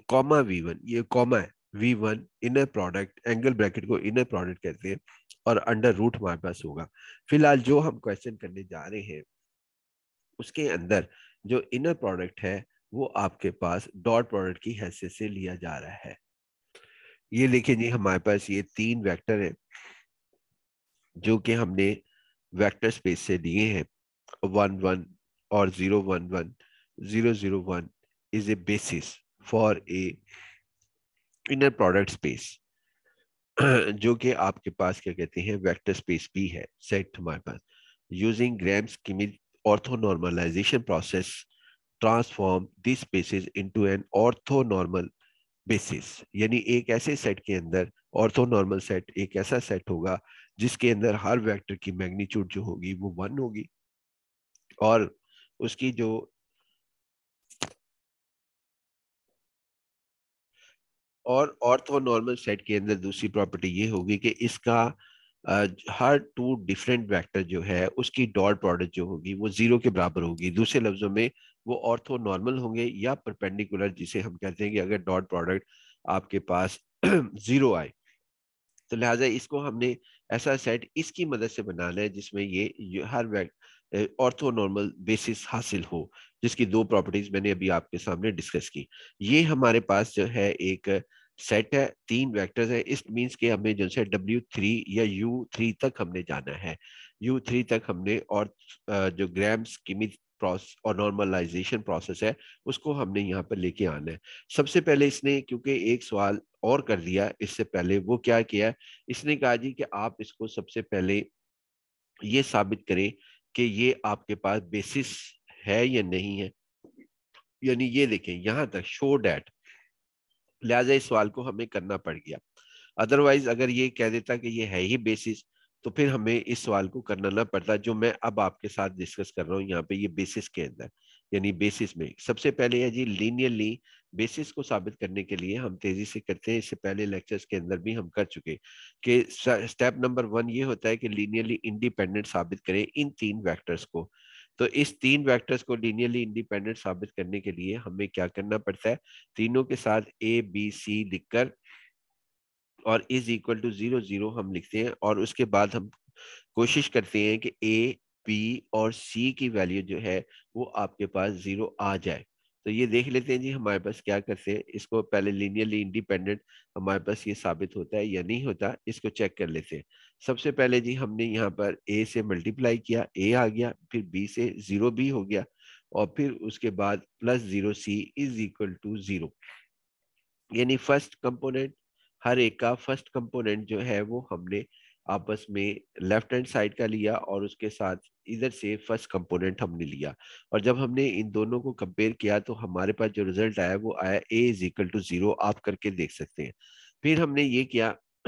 comma V one ये कॉमा है। V one inner product angle bracket को इनर प्रोडक्ट कहते हैं और अंडर रूट हमारे पास होगा। फ़िलहाल जो हम क्वेश्चन करने जा रहे हैं, उसके अंदर जो इनर प्रोडक्ट है वो आपके पास डॉट प्रोडक्ट की हैसियत से लिया जा रहा है। ये देखिए जी हमारे पास ये तीन वेक्टर है, जो कि हमने वेक्टर स्पेस से लिए हैं। वन वन और zero one one, zero zero one is a basis for a inner product space, जो कि आपके पास क्या कहते हैं, वेक्टर स्पेस भी है, सेट हमारे पास। Using Gram Schmidt orthonormalisation process transform this basis into an orthonormal basis यानी एक ऐसे सेट के अंदर ऑर्थोनॉर्मल सेट एक ऐसा सेट होगा, जिसके अंदर हर वेक्टर की मैग्नीट्यूड जो होगी वो वन होगी। और उसकी जो और ऑर्थोनॉर्मल सेट के अंदर दूसरी प्रॉपर्टी ये होगी कि इसका हर टू डिफरेंट वेक्टर जो है, उसकी डॉट प्रोडक्ट जो होगी वो ज़ीरो के बराबर होगी। दूसरे लफ्जों में वो ऑर्थो नॉर्मल होंगे या परपेंडिकुलर जिसे हम कहते हैं कि अगर डॉट प्रोडक्ट आपके पास ज़ीरो आए। तो लिहाजा इसको हमने ऐसा सेट इसकी मदद से बनाना है जिसमें ये, हर ऑर्थो नॉर्मल बेसिस हासिल हो जिसकी दो प्रॉपर्टीज़ मैंने अभी आपके सामने डिस्कस की। ये हमारे पास जो है एक सेट है तीन वेक्टर्स है। इस मीन्स के हमें जो है डब्ल्यू थ्री या यू थ्री तक हमने जाना है। यू थ्री तक हमने और जो ग्राम्स किमित प्रोसेस और नॉर्मलाइजेशन प्रोसेस है, उसको हमने यहाँ पर लेके आना है। सबसे पहले इसने, क्योंकि एक सवाल और कर दिया, इससे पहले वो क्या किया इसने कहा जी कि आप इसको सबसे पहले ये साबित करें कि ये आपके पास बेसिस है या नहीं है। यानी ये देखें, यहाँ तक शो डैट लिहाजा इस सवाल को हमें करना पड़ गया। अदरवाइज़ अगर ये कह देता कि ये है ही बेसिस तो फिर हमें इस सवाल को करना ना पड़ता जो मैं अब आपके साथ डिस्कस कर रहा हूँ यहाँ पे ये बेसिस के अंदर, यानी बेसिस में। सबसे पहले है जी लीनियरली बेसिस को साबित करने के लिए हम तेज़ी से करते हैं। इससे पहले लेक्चर्स के अंदर भी हम कर चुके कि स्टेप नंबर वन ये होता है कि लीनियरली इंडिपेंडेंट साबित करें इन तीन वैक्टर्स को। तो इस तीन वेक्टर्स को लीनियरली इंडिपेंडेंट साबित करने के लिए हमें क्या करना पड़ता है? तीनों के साथ ए बी सी लिखकर और is equal to zero zero हम लिखते हैं और उसके बाद हम कोशिश करते हैं कि ए बी और सी की वैल्यू जो है वो आपके पास ज़ीरो आ जाए। तो ये देख लेते हैं जी हमारे पास क्या करते हैं। इसको पहले लीनियरली इंडिपेंडेंट हमारे पास ये साबित होता है या नहीं होता, इसको चेक कर लेते हैं। सबसे पहले जी हमने यहाँ पर ए से मल्टीप्लाई किया ए आ गया, फिर बी से ज़ीरो बी हो गया और फिर उसके बाद plus zero C is equal to zero यानी फ़र्स्ट कंपोनेंट हर एक का फ़र्स्ट कंपोनेंट जो है वो हमने आपस में लेफ़्ट हैंड साइड का लिया और उसके साथ इधर से फ़र्स्ट कंपोनेंट हमने लिया। और जब हमने इन दोनों को कंपेयर किया तो हमारे पास जो रिज़ल्ट आया वो आया A is equal to zero आप करके देख सकते हैं। फिर हमने ये किया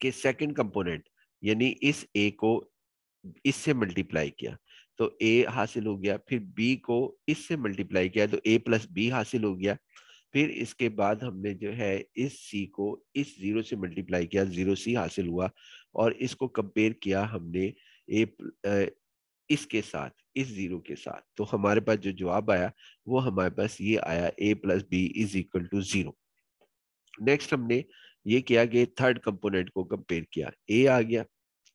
कि सेकंड कंपोनेंट यानी इस ए को इससे मल्टीप्लाई किया। तो ए हासिल हो गया, फिर बी को इससे मल्टीप्लाई किया तो ए प्लस बी हासिल हो गया। फिर इसके बाद हमने जो है इस सी को इस ज़ीरो से मल्टीप्लाई किया ज़ीरो सी हासिल हुआ और इसको कंपेयर किया हमने ए इसके साथ, इस ज़ीरो के साथ। तो हमारे पास जो जवाब आया, वो हमारे पास ये आया A plus B is equal to zero next हमने ये किया कि थर्ड कंपोनेंट को कंपेयर किया। ए आ गया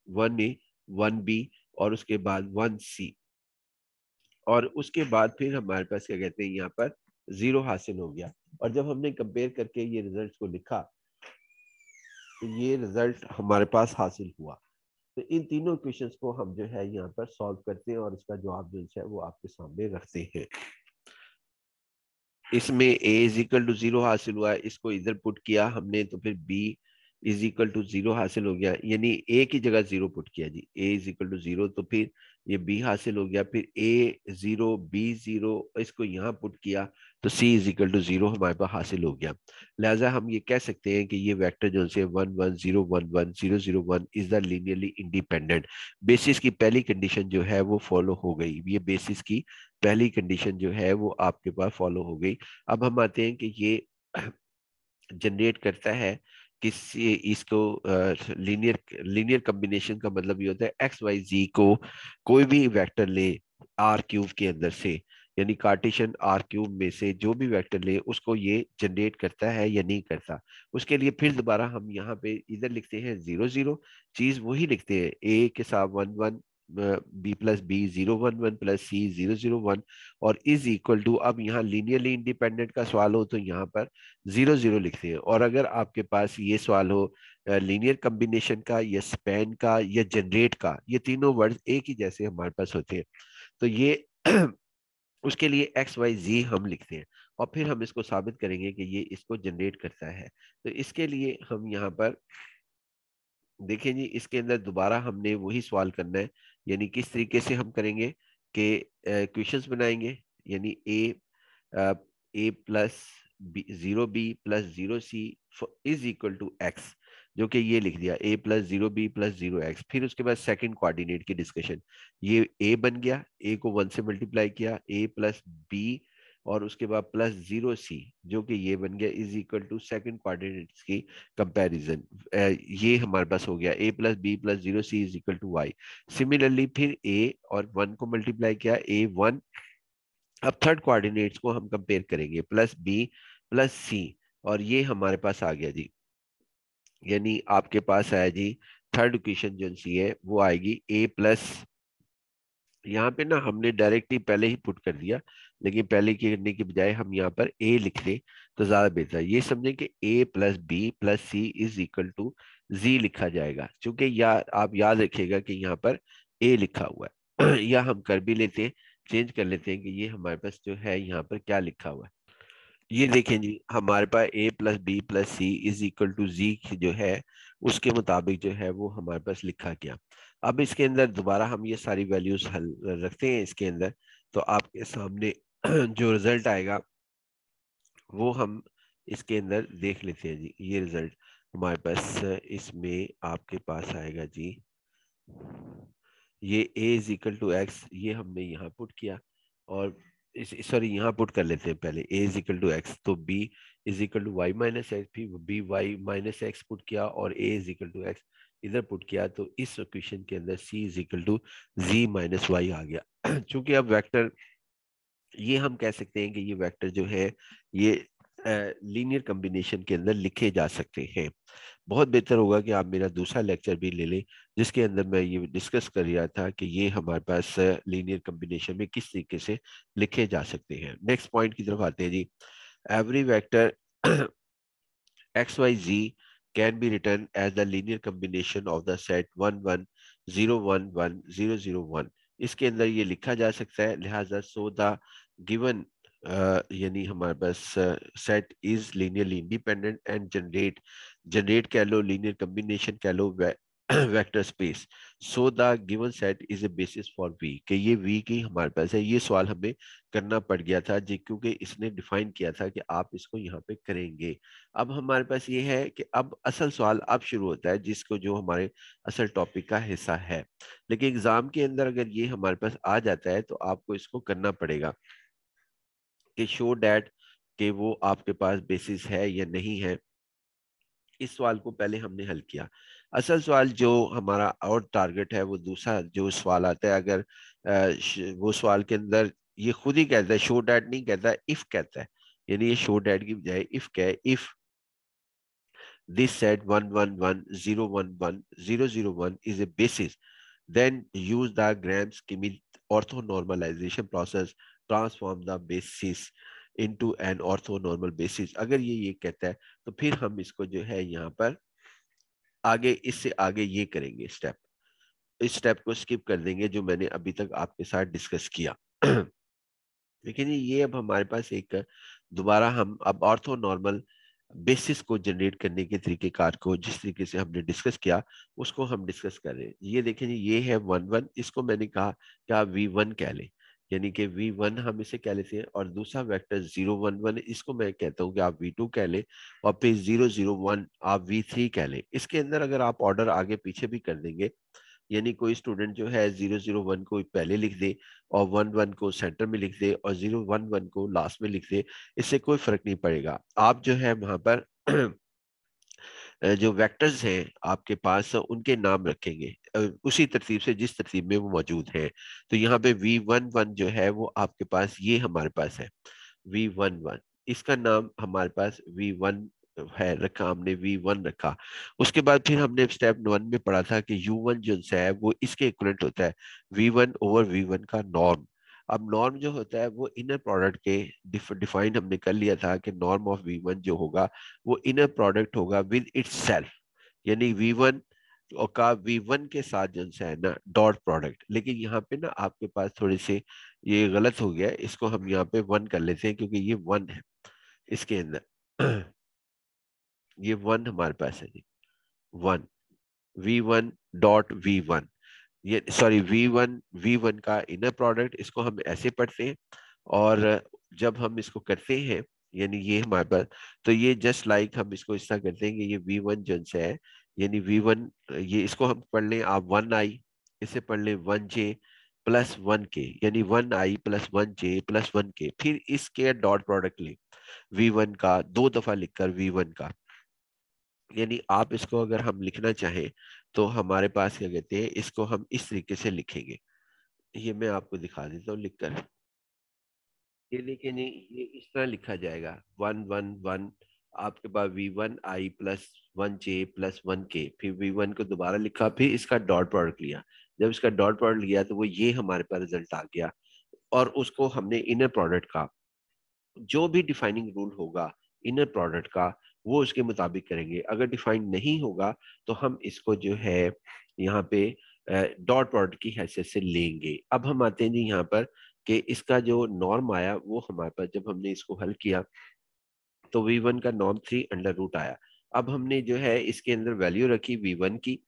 वन ए वन बी और उसके बाद वन सी और उसके बाद फिर हमारे पास क्या कहते हैं यहाँ पर? ज़ीरो हासिल हो गया। और जब हमने कंपेयर करके ये रिज़ल्ट को लिखा तो ये रिज़ल्ट हमारे पास हासिल हुआ। तो इन तीनों क्वेश्चन को हम जो है यहाँ पर सॉल्व करते हैं और इसका जवाब जो है वो आपके सामने रखते हैं। इसमें A is equal to zero हासिल हुआ, इसको इधर पुट किया हमने तो फिर B is equal to zero हासिल हो गया, यानी ए की जगह ज़ीरो पुट किया जी। A is equal to zero तो फिर ये बी हासिल हो गया, फिर ए ज़ीरो बी ज़ीरो इसको यहाँ पुट किया तो C is equal to zero हमारे पास हासिल हो गया। लिहाजा हम ये कह सकते हैं कि ये वेक्टर जो से one one zero one one zero zero one is the linearly independent basis की पहली कंडीशन जो है वो फॉलो हो गई। ये बेसिस की पहली कंडीशन जो है वो आपके पास फॉलो हो गई। अब हम आते हैं कि ये जनरेट करता है किसी इसको लीनियर लीनियर कम्बिनेशन का मतलब ये होता है एक्स वाई जी को कोई भी वेक्टर ले आर क्यूब के अंदर से, यानी कार्टेशियन आर क्यूब में से जो भी वेक्टर ले, उसको ये जनरेट करता है या नहीं करता। उसके लिए फिर दोबारा हम यहाँ पे इधर लिखते हैं ज़ीरो ज़ीरो चीज़ वही लिखते हैं ए के साथ one one B plus B zero one one plus C zero zero one और इज़ इक्वल टू अब यहाँ लीनियरली इंडिपेंडेंट का सवाल हो तो यहाँ पर ज़ीरो ज़ीरो लिखते हैं। और अगर आपके पास ये सवाल हो लीनियर कम्बिनेशन का या स्पेन का या जनरेट का, ये तीनों वर्ड एक ही जैसे हमारे पास होते हैं। तो ये उसके लिए एक्स वाई जी हम लिखते हैं और फिर हम इसको साबित करेंगे कि ये इसको जनरेट करता है। तो इसके लिए हम यहाँ पर देखें जी, इसके अंदर दोबारा हमने वही सवाल करना है। यानी किस तरीके से हम करेंगे कि क्वेश्चंस बनाएँगे, यानी A A plus zero B plus zero C is equal to X जो कि ये लिख दिया A plus zero B plus zero X फिर उसके बाद सेकंड कोऑर्डिनेट की डिस्कशन ये ए बन गया ए को वन से मल्टीप्लाई किया ए प्लस बी और उसके बाद प्लस ज़ीरो सी जो कि ये बन गया is equal to second coordinates की कंपैरिजन ये हमारे पास हो गया A plus B plus zero C is equal to Y similarly फिर ए और वन को मल्टीप्लाई किया ए वन अब थर्ड कोऑर्डिनेट्स को हम कंपेयर करेंगे प्लस बी प्लस सी और ये हमारे पास आ गया जी। यानी आपके पास आया जी थर्ड इक्वेशन जो सी है, वो आएगी ए प्लस यहाँ पे ना हमने डायरेक्टली पहले ही पुट कर दिया लेकिन पहले करने के बजाय हम यहाँ पर ए लिख दें तो ज़्यादा बेहतर है। ये समझें कि A plus B plus C is equal to Z लिखा जाएगा, क्योंकि या आप याद रखिएगा कि यहाँ पर ए लिखा हुआ है। या हम कर भी लेते हैं चेंज कर लेते हैं कि ये हमारे पास जो है यहाँ पर क्या लिखा हुआ है। ये देखें जी, हमारे पास A plus B plus C is equal to Z जो है, उसके मुताबिक जो है वो हमारे पास लिखा गया। अब इसके अंदर दोबारा हम ये सारी वैल्यूज़ हल रखते हैं इसके अंदर तो आपके सामने जो रिज़ल्ट आएगा, वो हम इसके अंदर देख लेते हैं जी। ये रिज़ल्ट हमारे पास इसमें आपके पास आएगा जी। ये A is equal to X ये हमने यहाँ पुट किया और सॉरी यहाँ पुट कर लेते हैं पहले। A is equal to X तो B is equal to Y minus X फिर B Y minus X put किया और A is equal to X इधर पुट किया तो इस इक्वेशन के अंदर C is equal to Z minus Y आ गया। चूँकि अब वेक्टर ये हम कह सकते हैं कि ये वेक्टर जो है, ये लीनियर कम्बिनेशन के अंदर लिखे जा सकते हैं। बहुत बेहतर होगा कि आप मेरा दूसरा लेक्चर भी ले लें, जिसके अंदर मैं ये डिस्कस कर रहा था कि ये हमारे पास लीनियर कम्बिनेशन में किस तरीके से लिखे जा सकते हैं। नेक्स्ट पॉइंट की तरफ़ आते हैं जी। Every vector X Y Z can be written as the linear combination of the set 1 1 0 1 1 0 0 1 इसके अंदर ये लिखा जा सकता है, लिहाजा सो द गिवन यानी हमारे पास set is linearly independent and generate generate कह लो लीनियर कम्बिनेशन कह vector space so the given set is a basis for V कि ये वी की हमारे पास है, ये सवाल हमें करना पड़ गया था, जी, क्योंकि इसने डिफाइन किया था कि आप इसको यहाँ पे करेंगे। अब हमारे पास ये है कि अब असल सवाल अब शुरू होता है, जिसको जो हमारे असल टॉपिक का हिस्सा है। लेकिन एग्ज़ाम के अंदर अगर ये हमारे पास आ जाता है तो आपको इसको करना पड़ेगा। कि शो डैट कि वो आपके पास बेसिस है या नहीं है, इस सवाल को पहले हमने हल किया। असल सवाल जो हमारा और टारगेट है, वो दूसरा जो सवाल आता है, अगर वो सवाल के अंदर ये खुद ही कहता है शो डैट नहीं कहता इफ़ कहता है। यानी ये शो डैट की बजाय इफ़ कहे if this set 111 is a basis, then use the Gram-Schmidt orthonormalization process transform the basis into an orthonormal basis. अगर ये ये कहता है तो फिर हम इसको जो है यहाँ पर आगे, इससे आगे ये करेंगे स्टेप इस स्टेप को स्किप कर देंगे जो मैंने अभी तक आपके साथ डिस्कस किया। लेकिन ये अब हमारे पास एक दोबारा हम अब ऑर्थो नॉर्मल बेसिस को जनरेट करने के तरीके कार को जिस तरीके से हमने डिस्कस किया, उसको हम डिस्कस कर रहे हैं। ये देखें ये है वन वन इसको मैंने कहा कि आप वी वन कह लें? यानी कि वी वन हम इसे कह लेते हैं और दूसरा वेक्टर ज़ीरो वन वन इसको मैं कहता हूँ कि आप वी टू कह लें और फिर ज़ीरो ज़ीरो वन आप वी थ्री कह लें। इसके अंदर अगर आप ऑर्डर आगे पीछे भी कर देंगे, यानी कोई स्टूडेंट जो है ज़ीरो ज़ीरो वन को पहले लिख दे और वन वन को सेंटर में लिख दे और ज़ीरो वन वन को लास्ट में लिख दे, इससे कोई फ़र्क नहीं पड़ेगा। आप जो है वहाँ पर जो वेक्टर्स हैं आपके पास, उनके नाम रखेंगे। उसी तरतीब से जिस तरतीब में वो मौजूद हैं। तो यहाँ पे वी वन वन जो है, वो आपके पास, ये हमारे पास है। वी वन वन इसका नाम हमारे पास वी वन है रखा, हमने वी वन रखा। उसके बाद फिर हमने स्टेप वन में पढ़ा था कि यू वन जो है, वो इसके इक्वलेंट होता है। V one over V one का नॉर्म अब नॉर्म जो होता है, वो इनर प्रोडक्ट के डिफाइन हमने कर लिया था कि नॉर्म ऑफ़ वी वन जो होगा, वो इनर प्रोडक्ट होगा विद इट्स यानी वी वन का वी वन के साथ जो है ना डॉट प्रोडक्ट लेकिन यहाँ पे ना आपके पास थोड़े से ये गलत हो गया इसको हम यहाँ पे वन कर लेते हैं क्योंकि ये वन है इसके अंदर। ये वन हमारे पास है जी। One V one dot V one ये sorry V one V one का इनर प्रोडक्ट इसको हम ऐसे पढ़ते हैं और जब हम इसको करते हैं, यानी ये हमारे पास तो ये जस्ट लाइक like हम इसको इस तरह करते हैं कि ये वी वन जो है, यानी वी वन ये इसको हम पढ़ लें, आप वन आई इसे पढ़ लें वन जे प्लस वन के यानी one I plus one J plus one K फिर इसके डॉट प्रोडक्ट लें वी वन का, दो दफ़ा लिखकर वी वन का। यानी आप इसको अगर हम लिखना चाहें तो हमारे पास क्या कहते हैं, इसको हम इस तरीके से लिखेंगे। ये मैं आपको दिखा देता हूँ लिखकर। ये लेकिन ये इस तरह लिखा जाएगा। वन वन वन, आपके पास V one, I plus one, J plus one, K. फिर वी वन को दोबारा लिखा, फिर इसका डॉट प्रोडक्ट लिया। जब इसका डॉट प्रोडक्ट लिया तो वो ये हमारे पास रिज़ल्ट आ गया और उसको हमने इनर प्रोडक्ट का, जो भी डिफाइनिंग रूल होगा, इनर प्रोडक्ट का वो उसके मुताबिक करेंगे। अगर डिफाइंड नहीं होगा तो हम इसको जो है, यहाँ पे डॉट प्रोडक्ट की हैसियत से लेंगे। अब हम आते हैं जी यहाँ पर कि इसका जो नॉर्म आया, वो हमारे पास, जब हमने इसको हल किया तो वी वन का नॉर्म थ्री अंडर रूट आया। अब हमने जो है, इसके अंदर वैल्यू रखी वी वन की।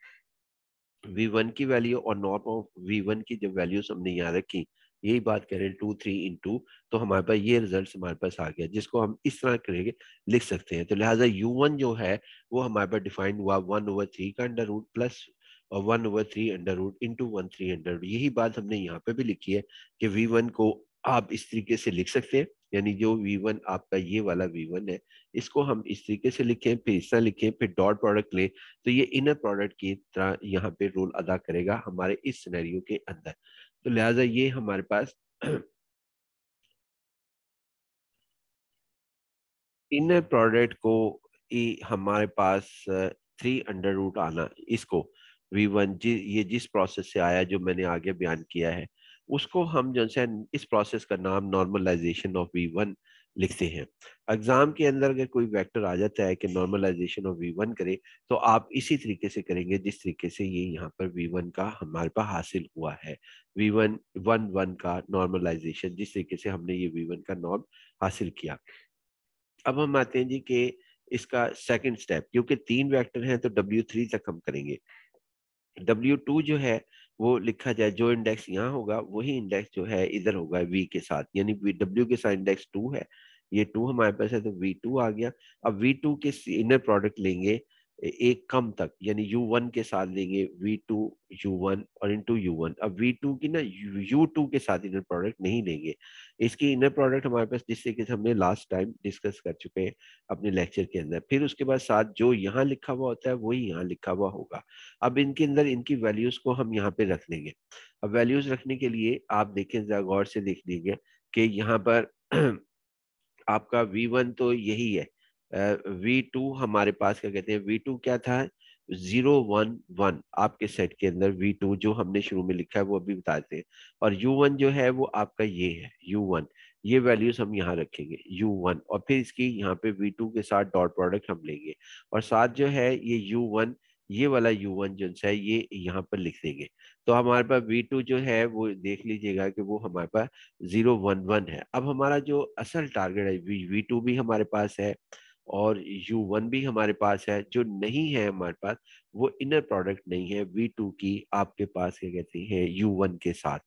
वी वन की वैल्यू और नॉर्म ऑफ़ वी वन की जब वैल्यूज़ हमने यहाँ रखी यही बात करें टू थ्री इन टू तो हमारे पास ये रिज़ल्ट हमारे पास आ गया, जिसको हम इस तरह करेंगे, लिख सकते हैं। तो लिहाजा यू वन जो है, वो हमारे पास डिफाइंड हुआ वन ओवर थ्री का अंडर रूट प्लस और one over three under root into one three under root यही बात हमने यहाँ पे भी लिखी है कि वी वन को आप इस तरीके से लिख सकते हैं, यानी जो वी वन आपका ये वाला वी वन है, इसको हम इस तरीके से लिखें, फिर इस तरह लिखें, फिर डॉट प्रोडक्ट लें तो ये इनर प्रोडक्ट की तरह यहाँ पे रोल अदा करेगा हमारे इस सिनेरियो के अंदर। तो लिहाजा ये हमारे पास इनर प्रोडक्ट को हमारे पास थ्री अंडर रूट आना इसको वी वन जि, ये जिस प्रोसेस से आया जो मैंने आगे बयान किया है उसको हम जो है इस प्रोसेस का नाम नॉर्मलाइजेशन ऑफ़ वी वन लिखते हैं। एग्ज़ाम के अंदर अगर कोई वेक्टर आ जाता है कि नॉर्मलाइजेशन ऑफ़ वी वन करे तो आप इसी तरीके से करेंगे जिस तरीके से ये यहाँ पर वी वन का हमारे पास हासिल हुआ है। वी वन वन वन का नॉर्मलाइजेशन, जिस तरीके से हमने ये वी वन का नॉर्म हासिल किया। अब हम आते हैं जी के इसका सेकंड स्टेप क्योंकि तीन वेक्टर हैं तो डब्ल्यू थ्री तक हम करेंगे। डब्ल्यू टू जो है वो लिखा जाए, जो इंडेक्स यहाँ होगा, वही इंडेक्स जो है, इधर होगा वी के साथ। यानी वी डब्ल्यू के साथ इंडेक्स टू है। ये टू हमारे पास है तो वी टू आ गया। अब वी टू के इनर प्रोडक्ट लेंगे? एक कम तक, यानी यू वन के साथ लेंगे वी टू यू वन और इंटू यू वन अब वी टू की ना यू टू के साथ इनर प्रोडक्ट नहीं लेंगे। इसकी इनर प्रोडक्ट हमारे पास जिस तरीके से हमने लास्ट टाइम डिस्कस कर चुके हैं, अपने लेक्चर के अंदर। फिर उसके बाद साथ जो यहाँ लिखा हुआ होता है, वही यहाँ लिखा हुआ होगा। अब इनके अंदर इनकी वैल्यूज़ को हम यहाँ पे रख लेंगे। अब वैल्यूज़ रखने के लिए आप देखें गौर से देख लीजिए कि यहाँ पर आपका वी तो यही है। वी टू हमारे पास क्या कहते हैं? वी टू क्या था? ज़ीरो वन वन आपके सेट के अंदर वी टू जो हमने शुरू में लिखा है वो अभी बताते हैं। और यू वन जो है वो आपका ये है यू वन ये वैल्यूज़ हम यहाँ रखेंगे यू वन और फिर इसकी यहाँ पे वी टू के साथ डॉट प्रोडक्ट हम लेंगे। और साथ जो है ये यू वन ये वाला यू वन जो है, ये यहाँ पर लिख देंगे। तो हमारे पास वी टू जो है वो देख लीजिएगा कि वो हमारे पास ज़ीरो वन वन है। अब हमारा जो असल टारगेट है वी टू भी हमारे पास है। और यू वन भी हमारे पास है, जो नहीं है हमारे पास, वो इनर प्रोडक्ट नहीं है। वी टू की आपके पास क्या कहते हैं, यू वन के साथ।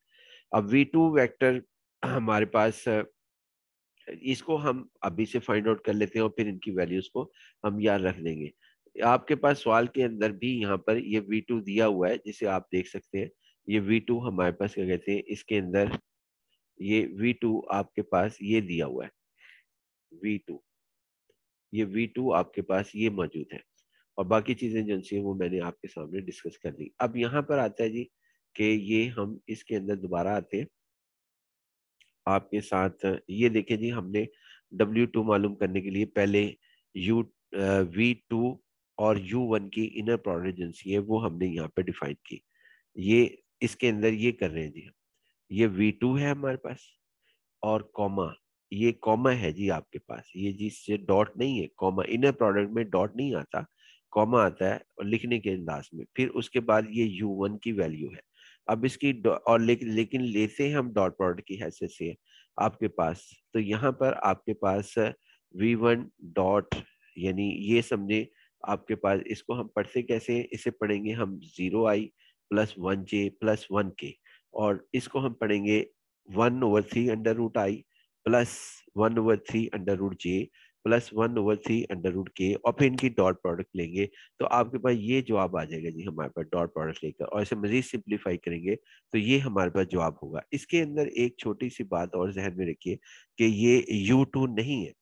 अब वी टू वैक्टर हमारे पास, इसको हम अभी से फाइंड आउट कर लेते हैं और फिर इनकी वैल्यूज़ को हम याद रख देंगे। आपके पास सवाल के अंदर भी यहाँ पर ये वी टू दिया हुआ है, जिसे आप देख सकते हैं। ये वी टू हमारे पास क्या कहते हैं, इसके अंदर ये वी टू आपके पास ये दिया हुआ है। वी टू ये वी टू आपके पास ये मौजूद है। और बाकी चीज़ें जो सी वो मैंने आपके सामने डिस्कस कर दी। अब यहाँ पर आता है जी कि ये हम इसके अंदर दोबारा आते हैं। आपके साथ, ये देखें जी, हमने डब्ल्यू टू मालूम करने के लिए पहले यू वी टू और यू वन की इनर प्रोडक्ट एजेंसी है, वो हमने यहाँ पे डिफाइन की। ये इसके अंदर ये कर रहे हैं जी। ये वी टू है हमारे पास और कॉमा ये कॉमा है जी आपके पास। ये जिससे डॉट नहीं है कॉमा इनर प्रोडक्ट में डॉट नहीं आता। कॉमा आता है और लिखने के अंदाज में। फिर उसके बाद ये यू वन की वैल्यू है। अब इसकी और ले, लेकिन लेते हैं हम डॉट प्रोडक्ट की हैसियत से आपके पास। तो यहाँ पर आपके पास वी वन डॉट यानी ये समझे आपके पास इसको हम पढ़ते कैसे इसे पढ़ेंगे हम zero I plus one J plus one K और इसको हम पढ़ेंगे one over three under root I plus one over three under root J plus one over three under root K और फिर इनकी डॉट प्रोडक्ट लेंगे। तो आपके पास ये जवाब आ जाएगा जी हमारे पास डॉट प्रोडक्ट लेकर। और इसे मजीद सिंप्लीफाई करेंगे तो ये हमारे पास जवाब होगा। इसके अंदर एक छोटी सी बात और जहन में रखिए कि ये यू टू नहीं है।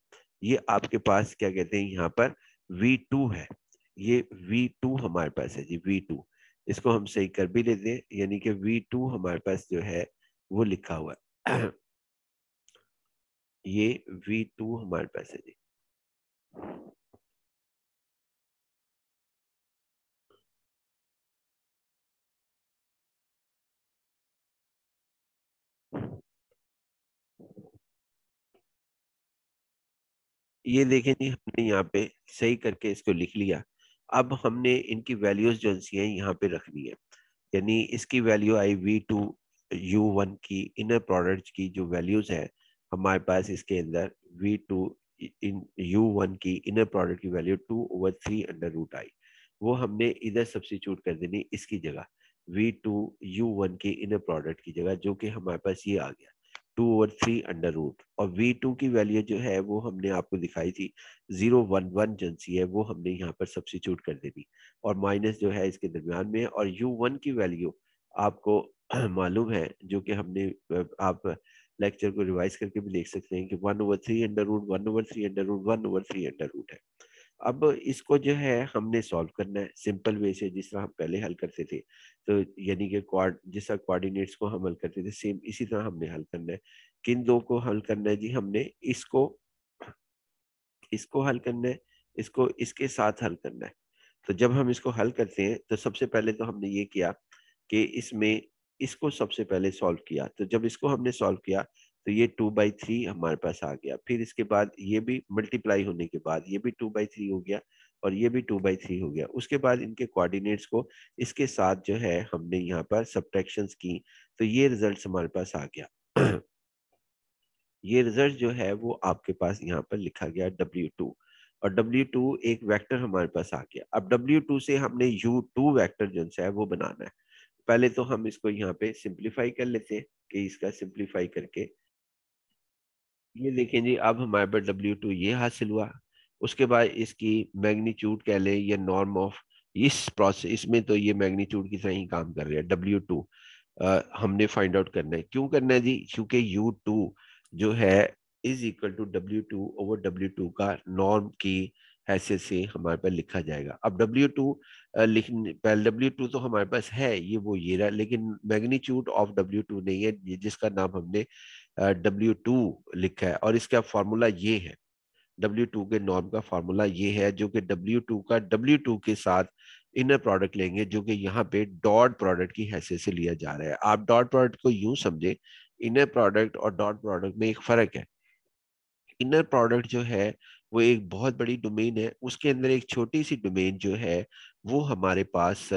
ये आपके पास क्या कहते हैं यहाँ पर? वी टू है। ये वी टू हमारे पास है जी वी टू इसको हम सही कर भी लेते हैं। यानी कि वी टू हमारे पास जो है, वो लिखा हुआ है। ये वी टू हमारे पास है जी। ये देखें जी, हमने यहाँ पे सही करके इसको लिख लिया। अब हमने इनकी वैल्यूज़ जो सी हैं, यहाँ पे रखनी है। यानी इसकी value I V two you one की इनर प्रोडक्ट की जो वैल्यूज़ है हमारे पास इसके अंदर V two in U one की इनर प्रोडक्ट की value two over three under root आई वो हमने इधर सब्सिट्यूट कर देनी इसकी जगह. वी टू यू वन की इनर प्रोडक्ट की जगह जो कि हमारे पास ये आ गया. Two over three under root और वी टू की वैल्यू जो है वो हमने आपको दिखाई थी. ज़ीरो वन वन जनसी है, वो हमने यहाँ पर सब्सिट्यूट कर देनी. और माइनस जो है इसके दरमियान में और यू वन की वैल्यू आपको मालूम है जो कि हमने आप लेक्चर को रिवाइज करके भी देख सकते हैं कि one over three under root one over three under root one over three under root है। अब इसको जो है हमने सॉल्व करना है। सिंपल वे से जिस तरह हम पहले हल करते थे तो यानी कि जिस तरह कोऑर्डिनेट्स को हम हल करते थे सेम इसी तरह हमने हल करना है। किन दो को हल करना है जी? हमने इसको इसको हल करना है, इसको इसके साथ हल करना है। तो जब हम इसको हल करते हैं तो सबसे पहले तो हमने ये किया कि इसमें इसको सबसे पहले सॉल्व किया। तो जब इसको हमने सॉल्व किया तो ये टू बाई थ्री हमारे पास आ गया। फिर इसके बाद ये भी मल्टीप्लाई होने के बाद ये भी टू बाई थ्री हो गया और ये भी टू बाई थ्री हो गया। उसके बाद इनके कोऑर्डिनेट्स को इसके साथ जो है हमने यहाँ पर सब्ट्रैक्शन की। तो ये रिज़ल्ट हमारे पास आ गया। ये रिज़ल्ट जो है वो आपके पास यहाँ पर लिखा गया डब्ल्यू टू और W2 एक वेक्टर हमारे पास आ गया। अब W2 से हमने U2 वेक्टर जो है वो बनाना है। पहले तो हम इसको यहाँ पे सिंप्लीफाई कर लेते हैं कि इसका सिंप्लीफाई करके। ये देखें जी, अब हमारे पास डब्ल्यू टू ये हासिल हुआ। उसके बाद इसकी मैग्नीट्यूड कह लें या नॉर्म ऑफ़ इस प्रोसेस इसमें तो ये मैग्नीट्यूड की तरह ही काम कर रहे हैं डब्ल्यू टू हमने फाइंड आउट करना है। क्यों करना है जी? क्योंकि यू टू जो है is equal to W two over W two का नॉर्म की हैसियत से हमारे पास लिखा जाएगा। अब डब्ल्यू टू लिखने डब्ल्यू टू तो हमारे पास है, ये वो, ये रहा, लेकिन मैग्नीट्यूड ऑफ़ डब्ल्यू टू नहीं है जिसका नाम हमने डब्ल्यू टू लिखा है, और इसका फॉर्मूला ये है। डब्ल्यू टू के नॉर्म का फॉर्मूला ये है, जो कि डब्ल्यू टू का डब्ल्यू टू के साथ इनर प्रोडक्ट लेंगे, जो कि यहाँ पे डॉट प्रोडक्ट की हैसियत से लिया जा रहा है। आप डॉट प्रोडक्ट को यूँ समझे इनर प्रोडक्ट और डॉट प्रोडक्ट में एक फ़र्क है। इनर प्रोडक्ट जो है वो एक बहुत बड़ी डोमेन है। उसके अंदर एक छोटी सी डोमेन जो है, वो हमारे पास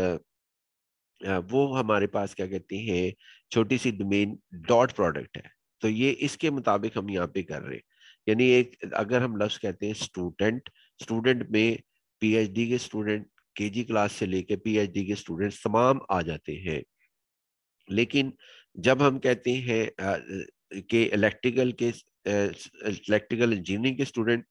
वो हमारे पास क्या कहते हैं छोटी सी डोमेन डॉट प्रोडक्ट है। तो ये इसके मुताबिक हम यहाँ पे कर रहे हैं। यानी एक, अगर हम लफ्ज कहते हैं स्टूडेंट स्टूडेंट में पीएचडी के स्टूडेंट केजी क्लास से लेके पीएचडी के स्टूडेंट तमाम आ जाते हैं। लेकिन जब हम कहते हैं कि इलेक्ट्रिकल के इलेक्ट्रिकल इंजीनियरिंग के स्टूडेंट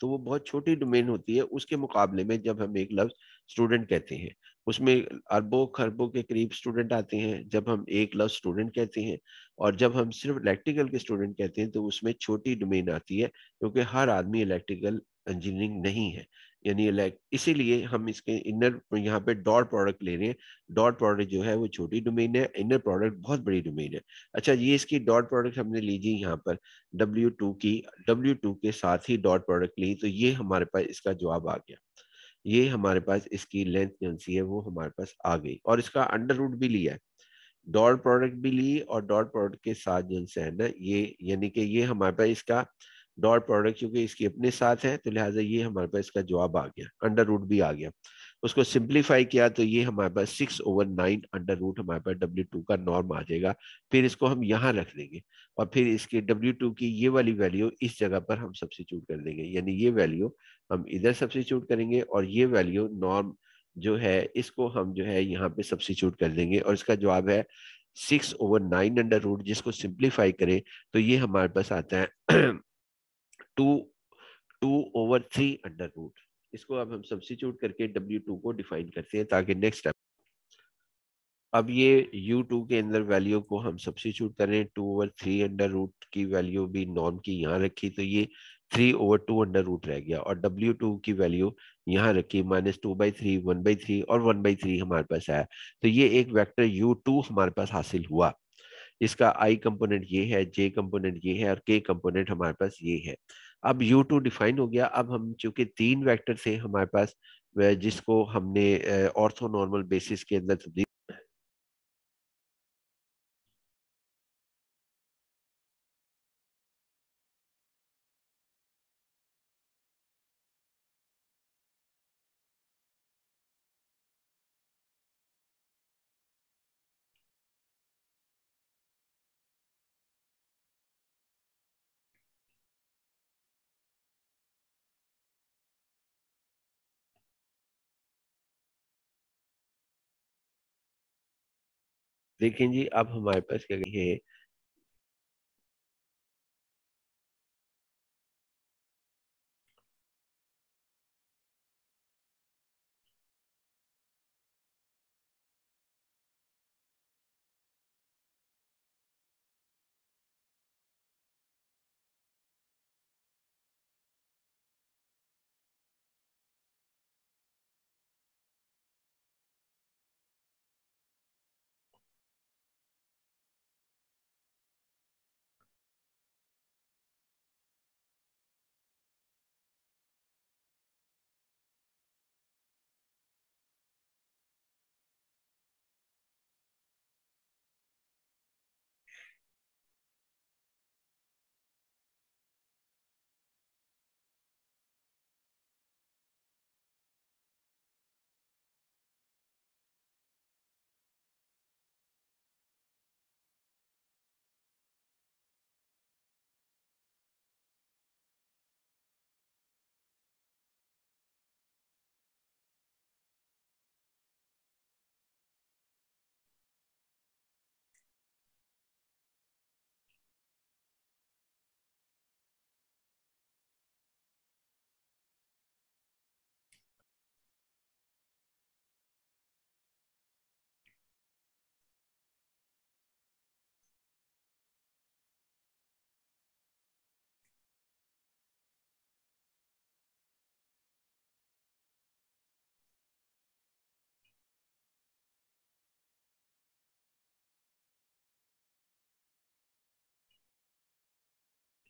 तो वो बहुत छोटी डोमेन होती है, उसके मुकाबले में जब हम एक लफ्ज स्टूडेंट कहते हैं, उसमें अरबों खरबों के करीब स्टूडेंट आते हैं, जब हम एक लफ्ज स्टूडेंट कहते हैं, और जब हम सिर्फ़ इलेक्ट्रिकल के स्टूडेंट कहते हैं तो उसमें छोटी डोमेन आती है, क्योंकि हर आदमी इलेक्ट्रिकल इंजीनियरिंग नहीं है। यानी इसीलिए हम इसके इनर यहाँ पे डॉट प्रोडक्ट ले रहे हैं। डॉट प्रोडक्ट जो है वो छोटी डोमेन है इनर प्रोडक्ट बहुत बड़ी डोमेन है। अच्छा ये इसकी डॉट प्रोडक्ट हमने लीजिए यहाँ पर W2 की W2 के साथ ही डॉट प्रोडक्ट ली तो ये हमारे पास इसका जवाब आ गया। ये हमारे पास इसकी लेंथ जो सी है, वो हमारे पास आ गई, और इसका अंडर रूट भी लिया है। डॉट प्रोडक्ट भी ली और डॉट प्रोडक्ट के साथ जो है ना, ये यानी कि ये हमारे पास इसका डॉट प्रोडक्ट क्योंकि इसकी अपने साथ है तो लिहाजा ये हमारे पास इसका जवाब आ गया, अंडर रूट भी आ गया। उसको सिंप्लीफाई किया तो ये हमारे पास six over nine under root हमारे पास डब्ल्यू टू का नॉर्म आ जाएगा, फिर इसको हम यहाँ रख देंगे और फिर इसकी डब्ल्यू टू की ये वाली वैल्यू इस जगह पर हम सब्सिट्यूट कर देंगे, यानी ये वैल्यू हम इधर सब्सिट्यूट करेंगे और ये वैल्यू नॉर्म जो है, इसको हम जो है यहाँ पे सब्सिट्यूट कर देंगे और इसका जवाब है six over nine under root, जिसको सिंप्लीफाई करें तो ये हमारे पास आता है two two over three under root इसको अब हम सब्सिट्यूट करके डब्ल्यू टू को डिफाइन करते हैं ताकि नेक्स्ट अब ये U2 के अंदर वैल्यू को हम सब्सिट्यूट करें two over three under root की वैल्यू भी नॉर्म की यहाँ रखी तो ये three over two under root रह गया। और W2 की वैल्यू यहाँ रखी minus two by three one by three और वन बाई थ्री हमारे पास आया। तो ये एक वेक्टर U2 हमारे पास हासिल हुआ। इसका आई कंपोनेंट ये है जे कंपोनेंट ये है और के कंपोनेंट हमारे पास ये है। अब यू टू डिफाइन हो गया। अब हम चूँकि तीन वैक्टर थे हमारे पास जिसको हमने ऑर्थो नॉर्मल बेसिस के अंदर तब्दील देखें जी अब हमारे पास क्या है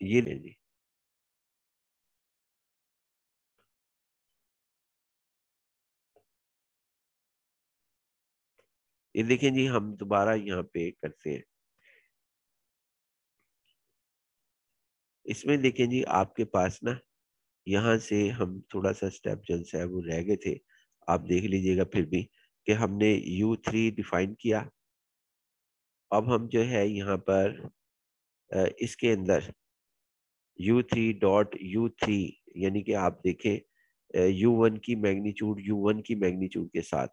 ये ले जी ये देखें जी, हम दोबारा यहाँ पे करते हैं। इसमें देखें जी, आपके पास ना, यहाँ से हम थोड़ा सा स्टेप जो है वो रह गए थे। आप देख लीजिएगा फिर भी कि हमने यू थ्री डिफाइन किया। अब हम जो है यहाँ पर इसके अंदर U three dot U three यानी कि आप देखें यू वन की मैग्नीट्यूड यू वन की मैग्नीट्यूड के साथ,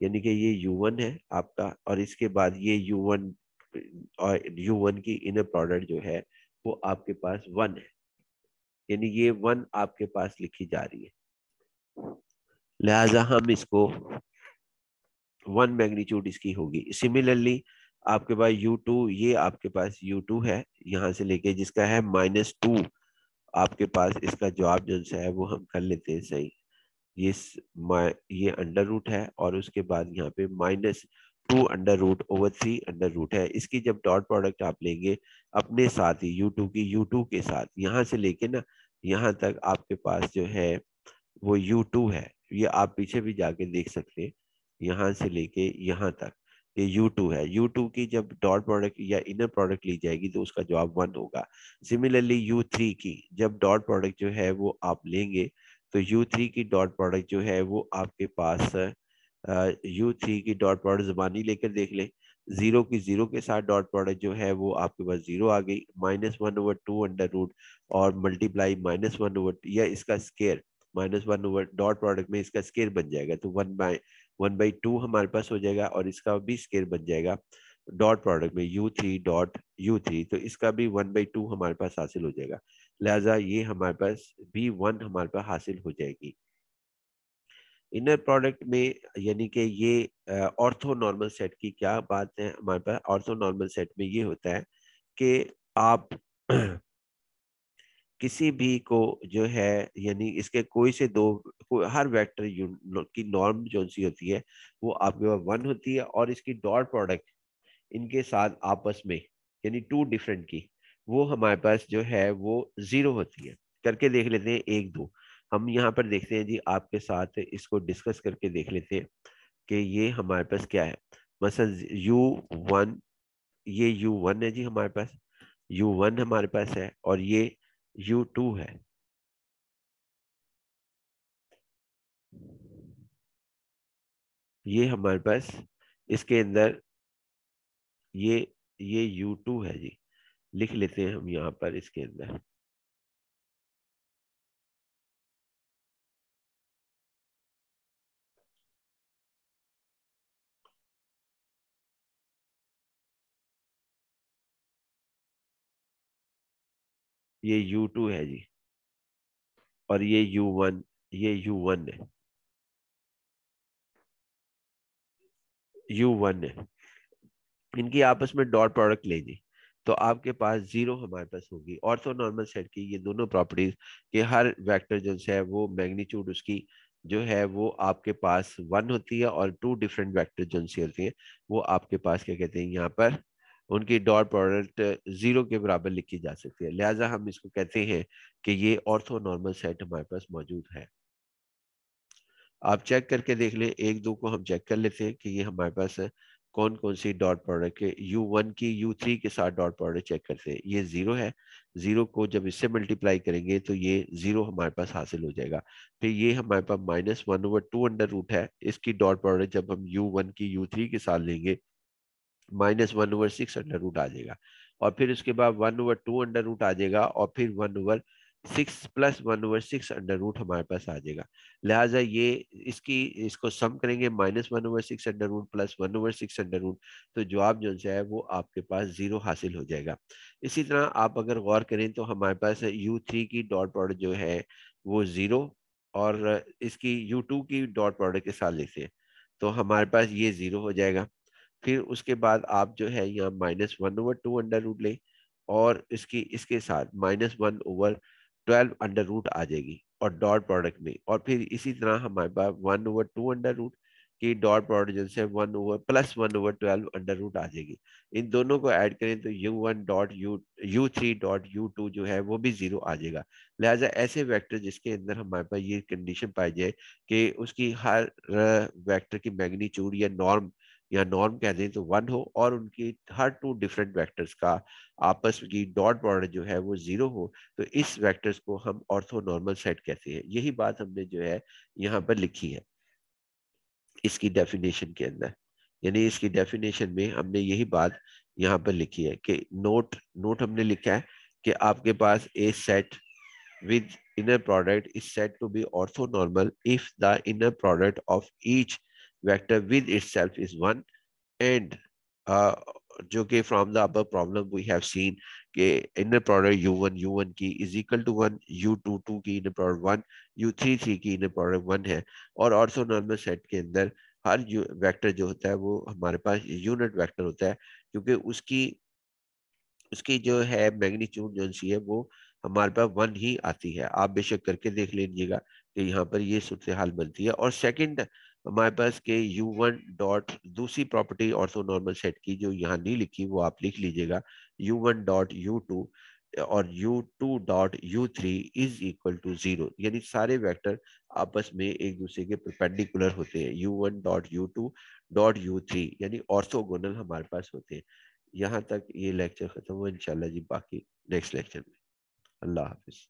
यानी कि ये यू वन है आपका, और इसके बाद ये यू वन और यू वन की इनर प्रोडक्ट जो है, वो आपके पास वन है। यानी ये वन आपके पास लिखी जा रही है। लिहाजा हम इसको वन मैग्नीट्यूड इसकी होगी। सिमिलरली आपके पास U2 ये आपके पास U2 है, यहाँ से लेके जिसका है माइनस टू आपके पास इसका जवाब जो है वो हम कर लेते हैं सही। ये ये अंडर रूट है और उसके बाद यहाँ पे minus two under root over three under root है। इसकी जब डॉट प्रोडक्ट आप लेंगे, अपने साथ ही U2 की U2 के साथ, यहाँ से लेके ना, यहाँ तक आपके पास जो है वो U2 है। ये आप पीछे भी जाके देख सकते हैं, यहाँ से लेके यहाँ तक। ये U2 है। U2 की जब डॉट प्रोडक्ट या इनर प्रोडक्ट ली जाएगी तो उसका जवाब वन होगा। सिमिलरली U3 की जब डॉट प्रोडक्ट जो है वो आप लेंगे तो U3 की डॉट प्रोडक्ट जो है वो आपके पास U3 की डॉट प्रोडक्ट जबानी लेकर देख ले। ज़ीरो की ज़ीरो के साथ डॉट प्रोडक्ट जो है वो आपके पास ज़ीरो आ गई। Minus one over two under root और मल्टीप्लाई माइनस वन ओवर या इसका square minus one over dot product में इसका स्केयर बन जाएगा। तो one by one by two हमारे पास हो जाएगा और इसका भी स्केयर बन जाएगा। डॉट प्रोडक्ट में U three dot U three तो इसका भी वन बाई टू हमारे पास हासिल हो जाएगा। लिहाजा ये हमारे पास बी वन हमारे पास हासिल हो जाएगी। इनर प्रोडक्ट में, यानी कि ये ऑर्थो नॉर्मल सेट की क्या बात है? हमारे पास ऑर्थो नॉर्मल सेट में ये होता है कि आप किसी भी को जो है, यानी इसके कोई से दो हर वेक्टर की नॉर्म जो सी होती है, वो आपके पास वन होती है और इसकी डॉट प्रोडक्ट इनके साथ आपस में, यानी टू डिफरेंट की, वो हमारे पास जो है, वो ज़ीरो होती है। करके देख लेते हैं एक दो। हम यहाँ पर देखते हैं जी, आपके साथ इसको डिस्कस करके देख लेते हैं कि ये हमारे पास क्या है। मसल यू वन, ये यू वन है जी हमारे पास, यू वन हमारे पास है और ये यू टू है। ये हमारे पास, इसके अंदर ये ये यू टू है जी। लिख लेते हैं हम यहाँ पर इसके अंदर। ये U2 है जी। और ये U1 ये U1 है। U1 है। इनकी आपस में डॉट प्रोडक्ट लेंगे तो आपके पास ज़ीरो हमारे पास होगी। ऑर्थो नॉर्मल सेट की ये दोनों प्रॉपर्टीज़ के हर वेक्टर जो है वो मैग्नीट्यूड उसकी जो है वो आपके पास वन होती है और टू डिफरेंट वेक्टर जो होती है, वो आपके पास क्या कहते हैं यहाँ पर उनकी डॉट प्रोडक्ट ज़ीरो के बराबर लिखी जा सकती है। लिहाजा हम इसको कहते हैं कि ये ऑर्थो नॉर्मल सेट हमारे पास मौजूद है। आप चेक करके देख लें, एक दो को हम चेक कर लेते हैं कि ये हमारे पास कौन कौन सी डॉट प्रोडक्ट यू वन की, यू थ्री के साथ डॉट प्रोडक्ट चेक करते हैं। ये ज़ीरो है। ज़ीरो को जब इससे मल्टीप्लाई करेंगे तो ये ज़ीरो हमारे पास हासिल हो जाएगा। फिर ये हमारे पास minus one over two under root है। इसकी डॉट प्रोडक्ट जब हम यू वन की, यू थ्री के साथ लेंगे minus one over six under root आ जाएगा। और फिर उसके बाद one over two under root आ जाएगा और फिर one over six plus one over six under root हमारे पास आ जाएगा। लिहाजा ये इसकी, इसको सम करेंगे minus one over six under root plus one over six under root तो जवाब जो है वो आपके पास ज़ीरो हासिल हो जाएगा। इसी तरह आप अगर गौर करें तो हमारे पास यू थ्री की डॉट प्रोडक्ट जो है वो ज़ीरो और इसकी यू टू की डॉट प्रोडक्ट के साथ लेते हैं तो हमारे पास ये ज़ीरो हो जाएगा। फिर उसके बाद आप जो है यहाँ minus one over two under root लें और इसकी, इसके साथ minus one over twelve under root आ जाएगी और डॉट प्रोडक्ट में और फिर इसी तरह हमारे पास one over two under root की डॉट प्रोडक्ट जैसे one over plus one over twelve under root आ जाएगी। इन दोनों को ऐड करें तो U one dot U U three dot U two जो है वो भी ज़ीरो आ जाएगा। लिहाजा ऐसे वेक्टर जिसके अंदर हमारे पास ये कंडीशन पाई जाए कि उसकी हर वेक्टर की मैग्नीट्यूड या नॉर्म या नॉर्म कह दें तो वन हो और उनकी हर टू डिफरेंट वेक्टर्स का आपस की डॉट प्रोडक्ट जो है वो ज़ीरो हो तो इस वेक्टर्स को हम ऑर्थो नॉर्मल सेट कहते हैं। यही बात हमने जो है यहाँ पर लिखी है इसकी डेफिनेशन के अंदर। यानी इसकी डेफिनेशन में हमने यही बात यहाँ पर लिखी है कि नोट नोट हमने लिखा है कि आपके पास a set with inner product is set to be orthonormal if the inner product of each vector with itself is one. And uh, जो कि from the above problem we have seen कि inner product u1 u1 की is equal to one u2 2 की inner product one u3 3 की inner product one है। और orthonormal set के अंदर हर वेक्टर जो होता है वो हमारे पास यूनिट वेक्टर होता है क्योंकि उसकी उसकी जो है मैग्नीट्यूड जो सी है वो हमारे पास वन ही आती है। आप बेशक करके देख लीजिएगा कि यहाँ पर ये सूरत हाल बनती है। और सेकंड हमारे पास के यू वन डॉट दूसरी प्रॉपर्टी ऑर्थो नॉर्मल सेट की, जो यहाँ नहीं लिखी, वो आप लिख लीजिएगा। U one dot U two और U two dot U three is equal to zero यानी सारे वेक्टर आपस में एक दूसरे के परपेंडिकुलर होते हैं। U one dot U two dot U three यानी ऑर्थोगोनल हमारे पास होते हैं। यहाँ तक ये लेक्चर खत्म हुआ। इंशाल्लाह जी, बाकी नेक्स्ट लेक्चर में। अल्लाह हाफिज़।